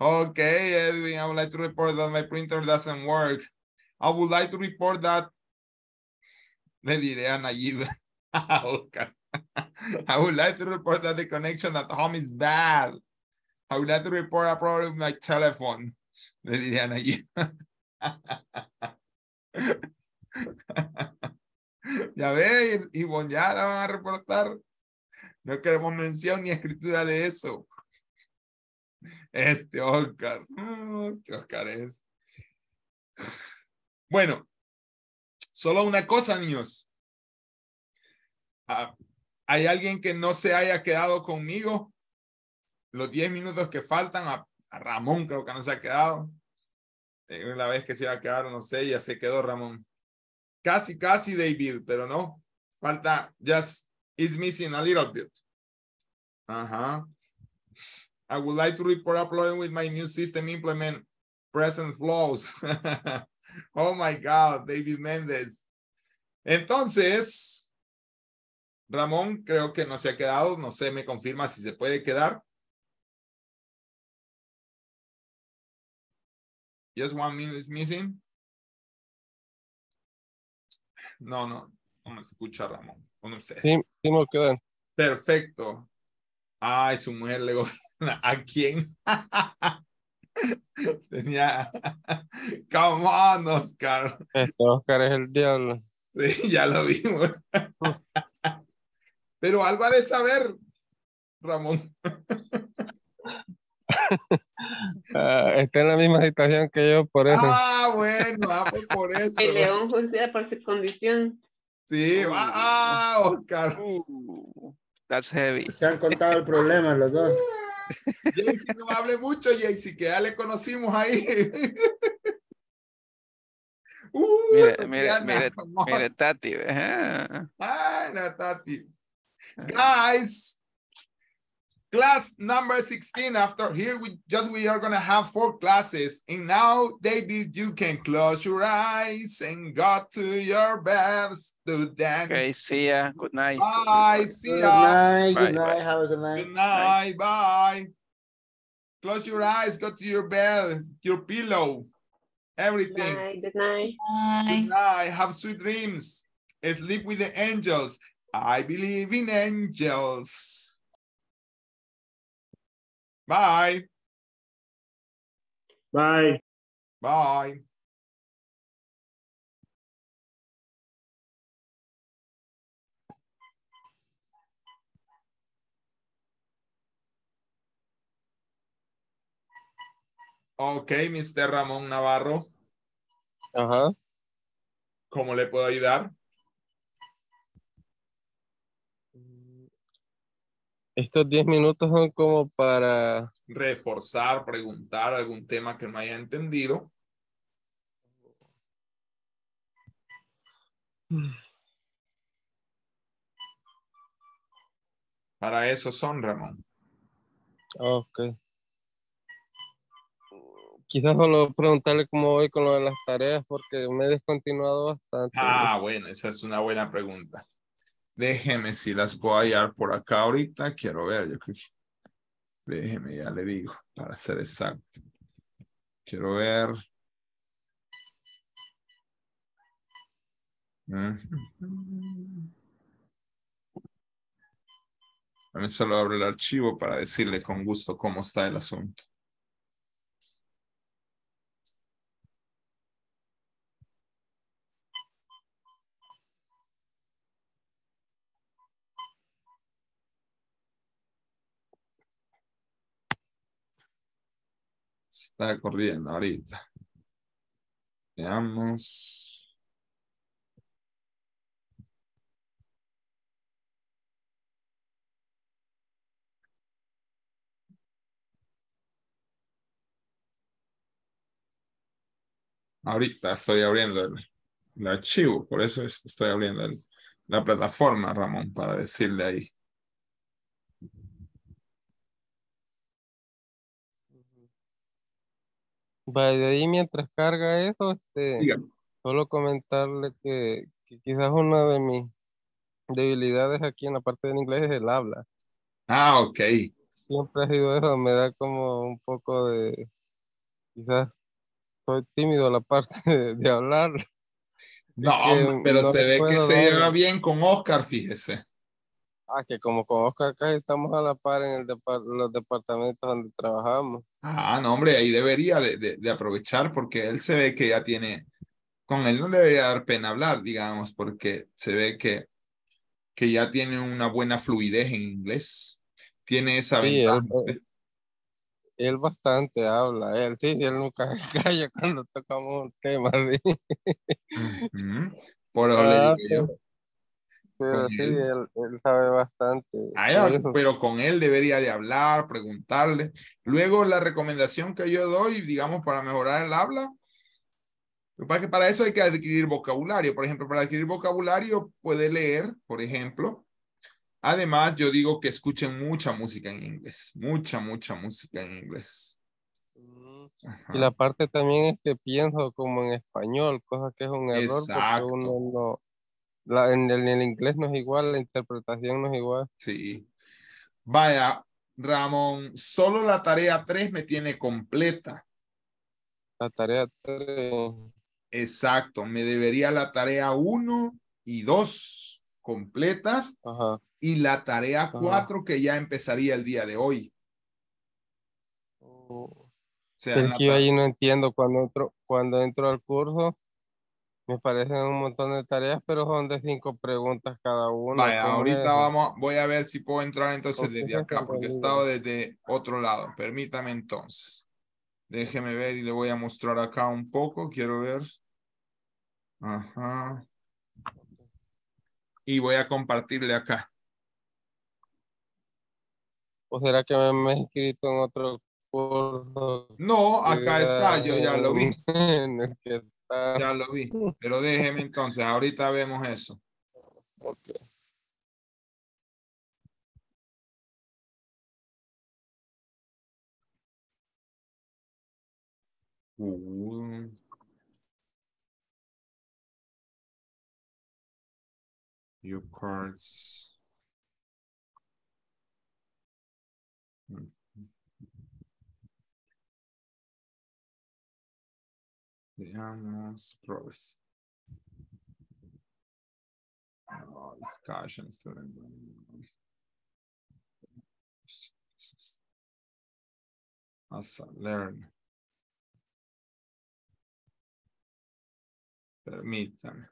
okay, Edwin, I would like to report that my printer doesn't work. I would like to report that. Le diré a Nayib. (laughs) (laughs) I would like to report that the connection at home is bad. I would like to report a problem with my telephone. (laughs) Ya ve, y bueno, ya la van a reportar. No queremos mención ni escritura de eso. Este Oscar. Este Oscar es. Bueno, solo una cosa, niños. Ah, ¿Hay alguien que no se haya quedado conmigo? Los 10 minutos que faltan, a, a Ramón creo que no se ha quedado. Eh, La vez que se iba a quedar, no sé, ya se quedó Ramón. Casi, casi David, pero no. Falta, just is missing a little bit. Ajá. I would like to report problem with my new system implement present flows. (laughs) oh my God, David Méndez. Entonces, Ramón creo que no se ha quedado. No sé, me confirma si se puede quedar. Just one minute is missing. No, no, no me escucha Ramón. ¿Dónde ustedes? Sí, sí me quedan. Perfecto. Ay, su mujer le gobierna. ¿A quién? (laughs) Tenía. Come on, Oscar. Este Oscar es el diablo. Sí, ya lo vimos. Pero algo ha de saber, Ramón. (laughs) Ah, está en la misma situación que yo, por eso. Ah, bueno, ah, pues por (laughs) eso. El león juzga por su condición. Sí, ah, Oscar. That's heavy. Se han contado el problema los dos. (laughs) Jaycee, no hable mucho, Jaycee, que ya le conocimos ahí. Uh, Mire, mire, mire, mire, Tati. ajá. Ay, no, Tati. Guys, class number 16 after here we just we are gonna have four classes and now David you can close your eyes and go to your bed students. Okay, see ya. Good night. Bye, see Good ya. night, Bye, good bye. night, have a good night. Good night, bye. Close your eyes, go to your bed, your pillow, everything. Night, good night. Good night. Have sweet dreams. Sleep with the angels. I believe in angels. Bye. Bye. Bye. Ok, Mr. Ramón Navarro, Ajá. ¿cómo le puedo ayudar? Estos 10 minutos son como para... Reforzar, preguntar algún tema que no haya entendido. Para eso son, Ramón. Ok. quizás solo preguntarle cómo voy con lo de las tareas porque me he descontinuado bastante. Ah, bueno, esa es una buena pregunta. Déjeme si las puedo hallar por acá ahorita. Quiero ver, yo creo que- Déjeme, ya le digo, para ser exacto. Quiero ver. Ujú. También solo abro el archivo para decirle con gusto cómo está el asunto. Está corriendo ahorita. Veamos. Ahorita estoy abriendo el, archivo, por eso es- estoy abriendo la plataforma, Ramón, para decirle ahí. Vaya, de ahí mientras carga eso, este, Dígame. solo comentarle que, que quizás una de mis debilidades aquí en la parte del inglés es el habla. Ah, ok. Siempre ha sido eso, me da como un poco de, quizás soy tímido a la parte (laughs) de, de hablar. No, hombre, pero no se ve que se lleva bien con Oscar, fíjese. Ah, que como con Oscar casi estamos a la par en el depar- los departamentos donde trabajamos. Ah, no, hombre, ahí debería de, de- de aprovechar porque él se ve que ya tiene, con él no le debería dar pena hablar, digamos, porque se ve que, que ya tiene una buena fluidez en inglés. Tiene esa Sí, ventaja. él- él bastante habla, él sí, él nunca se (laughs) calla cuando tocamos un tema. Ujú. Por eso Ah, le digo yo. Pero Con sí, él. él, él sabe bastante. Ah, pero con él debería de hablar, preguntarle. Luego la recomendación que yo doy, digamos, para mejorar el habla, que para eso hay que adquirir vocabulario. Por ejemplo, para adquirir vocabulario puede leer, por ejemplo. Además, yo digo que escuchen mucha música en inglés, mucha, mucha música en inglés. Ajá. Y la parte también es que pienso como en español, cosa que es un error Exacto. porque uno no, la, en, el, en el inglés no es igual, la interpretación no es igual. Sí. Vaya, Ramón, solo la tarea 3 me tiene completa. La tarea 3. Exacto, me debería la tarea 1 y 2 completas Ajá. y la tarea Ajá. 4 que ya empezaría el día de hoy. O sea, Es que yo ahí no entiendo cuando entro, cuando entro al curso, me parecen un montón de tareas, pero son de cinco preguntas cada una. Vaya, ¿cómo es ahorita vamos, voy a ver si puedo entrar entonces ¿Con qué desde acá, porque he realiza? estado desde otro lado. Permítame entonces. Déjeme ver y le voy a mostrar acá un poco. Quiero ver. Ajá. Y voy a compartirle acá. ¿O será que me, me he inscrito en otro curso? No, acá está, yo ya lo vi. Está. Ya lo vi. Pero déjeme entonces, ahorita vemos eso. Uh. Your cards. Mm. Veamos, progress. Oh, discussion student. As a learn. Permítame.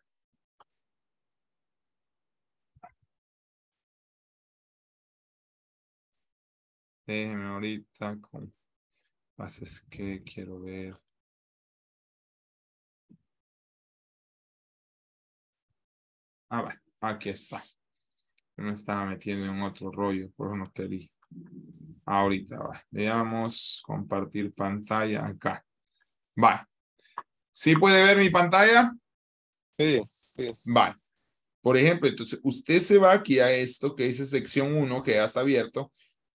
Déjeme ahorita con bases que quiero ver. Ah, va, aquí está. Yo me estaba metiendo en otro rollo, por eso no quería. Ahorita va. Veamos compartir pantalla acá. Va. ¿Sí puede ver mi pantalla? Sí, sí. Va. Por ejemplo, entonces usted se va aquí a esto que dice sección 1, que ya está abierto,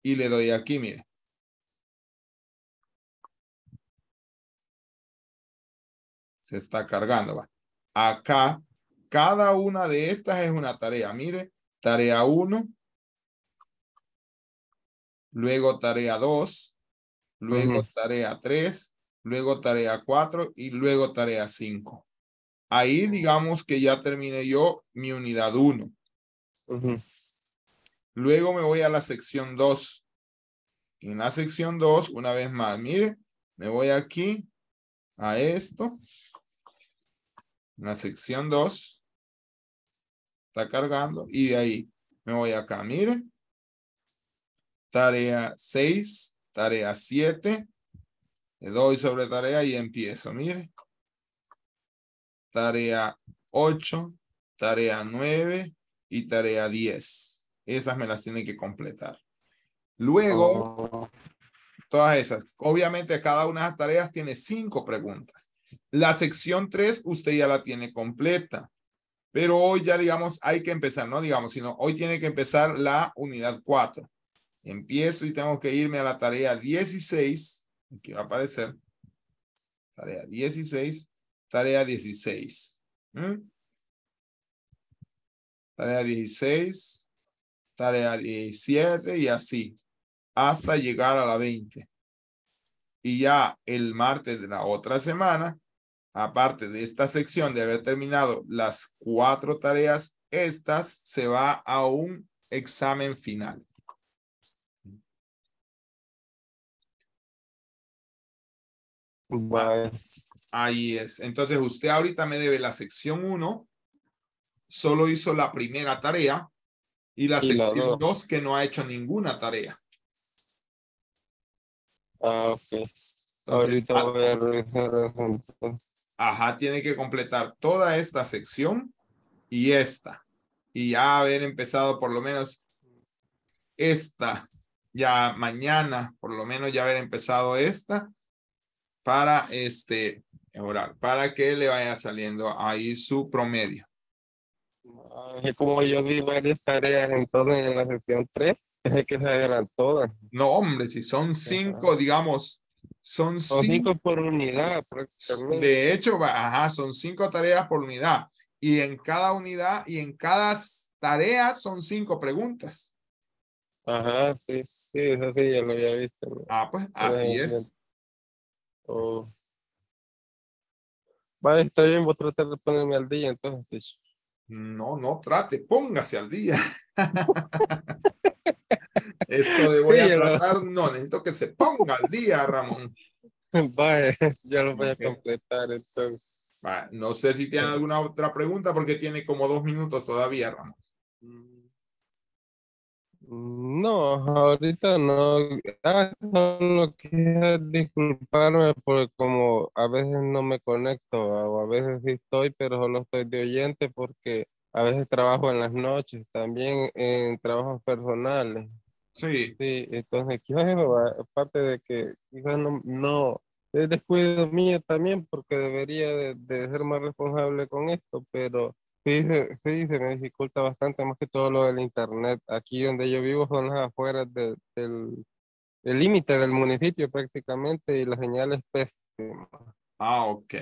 y le doy aquí, mire. Se está cargando. Va. Acá, cada una de estas es una tarea. Mire, tarea 1, luego tarea 2, luego tarea 3, luego tarea 4 y luego tarea 5. Ahí digamos que ya terminé yo mi unidad 1. Luego me voy a la sección 2. En la sección 2, una vez más, mire, me voy aquí a esto. En la sección 2. Está cargando. Y de ahí me voy acá, mire. Tarea 6, tarea 7. Le doy sobre tarea y empiezo, mire tarea 8, tarea 9 y tarea 10. Esas me las tiene que completar. Luego, Oh, todas esas. Obviamente cada una de las tareas tiene cinco preguntas. La sección 3 usted ya la tiene completa. Pero hoy ya digamos hay que empezar, no digamos, sino hoy tiene que empezar la unidad 4. Empiezo y tengo que irme a la tarea 16. Aquí va a aparecer. Tarea 16 tarea 16. ¿Mm? Tarea 16, tarea 17 y así, hasta llegar a la 20. Y ya el martes de la otra semana, aparte de esta sección de haber terminado las cuatro tareas, estas se va a un examen final. Ahí es. Entonces usted ahorita me debe la sección 1, solo hizo la primera tarea y la Y sección dos. 2 que no ha hecho ninguna tarea. Ah, ok. Entonces, Ahorita ah, voy a revisar entonces. Ajá, tiene que completar toda esta sección y esta. Y ya haber empezado por lo menos esta, ya mañana, por lo menos ya haber empezado esta para este mejorar, para que le vaya saliendo ahí su promedio. Como yo vi varias tareas entonces en la sección 3, es que se eran todas. No, hombre, si son cinco, digamos, son cinco. cinco por unidad prácticamente. De hecho, ajá, son cinco tareas por unidad. Y en cada unidad y en cada tarea son cinco preguntas. Ajá, sí, sí, eso sí, ya lo había visto. ¿no? Ah, pues así es. Oh. Vale, está bien, voy a tratar de ponerme al día entonces. No, no trate, póngase al día. (laughs) Eso de voy a tratar, no, necesito que se ponga al día, Ramón. Vale, ya lo voy a completar entonces. No sé si tiene alguna otra pregunta porque tiene como dos minutos todavía, Ramón. No, ahorita no. Ah, solo quería disculparme porque como a veces no me conecto o a veces sí estoy, pero solo estoy de oyente porque a veces trabajo en las noches, también en trabajos personales. Sí. Sí, entonces quizás aparte de que quizás no, no es descuido mío también porque debería de, de ser más responsable con esto, pero sí, se- sí se me dificulta bastante más que todo lo del internet. Aquí donde yo vivo son las afueras de- del límite del municipio prácticamente y la señal es pésima. Ah, ok.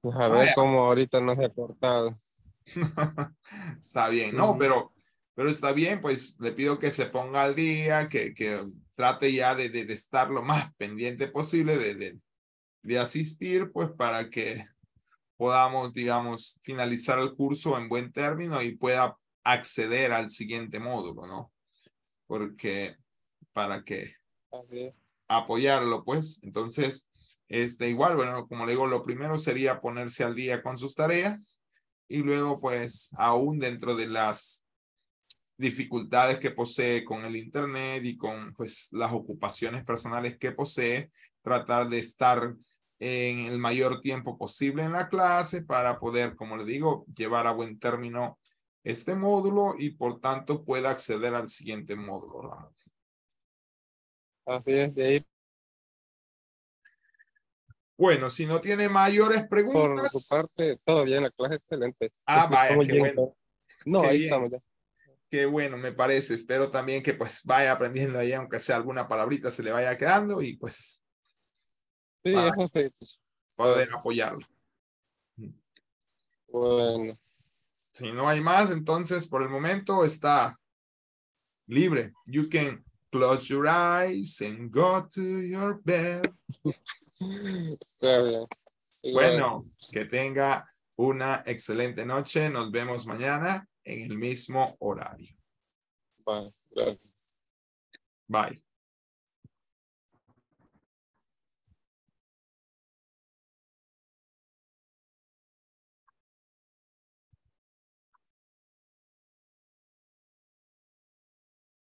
Pues a ver cómo ahorita no se ha cortado. (laughs) Está bien, no, Ujú. pero, pero está bien, pues le pido que se ponga al día, que, que trate ya de, de, de estar lo más pendiente posible de, de, de asistir, pues para que podamos, digamos, finalizar el curso en buen término y pueda acceder al siguiente módulo, ¿no? Porque para que apoyarlo, pues. Entonces, este, igual, bueno, como le digo, lo primero sería ponerse al día con sus tareas y luego, pues, aún dentro de las dificultades que posee con el internet y con, pues, las ocupaciones personales que posee, tratar de estar en el mayor tiempo posible en la clase para poder, como le digo, llevar a buen término este módulo y por tanto pueda acceder al siguiente módulo. Ramón. Así es, de ahí Bueno, si no tiene mayores por preguntas. su parte, todo bien, la clase excelente. Ah, vaya, qué bien, bueno. No, Qué ahí bien. estamos ya. Qué bueno, me parece. Espero también que pues vaya aprendiendo ahí, aunque sea alguna palabrita se le vaya quedando y pues Sí, para eso sí. poder apoyarlo. Bueno. Si no hay más, entonces por el momento está libre. You can close your eyes and go to your bed. Está bien. Bueno, que tenga una excelente noche. Nos vemos mañana en el mismo horario. Bye. Gracias. Bye.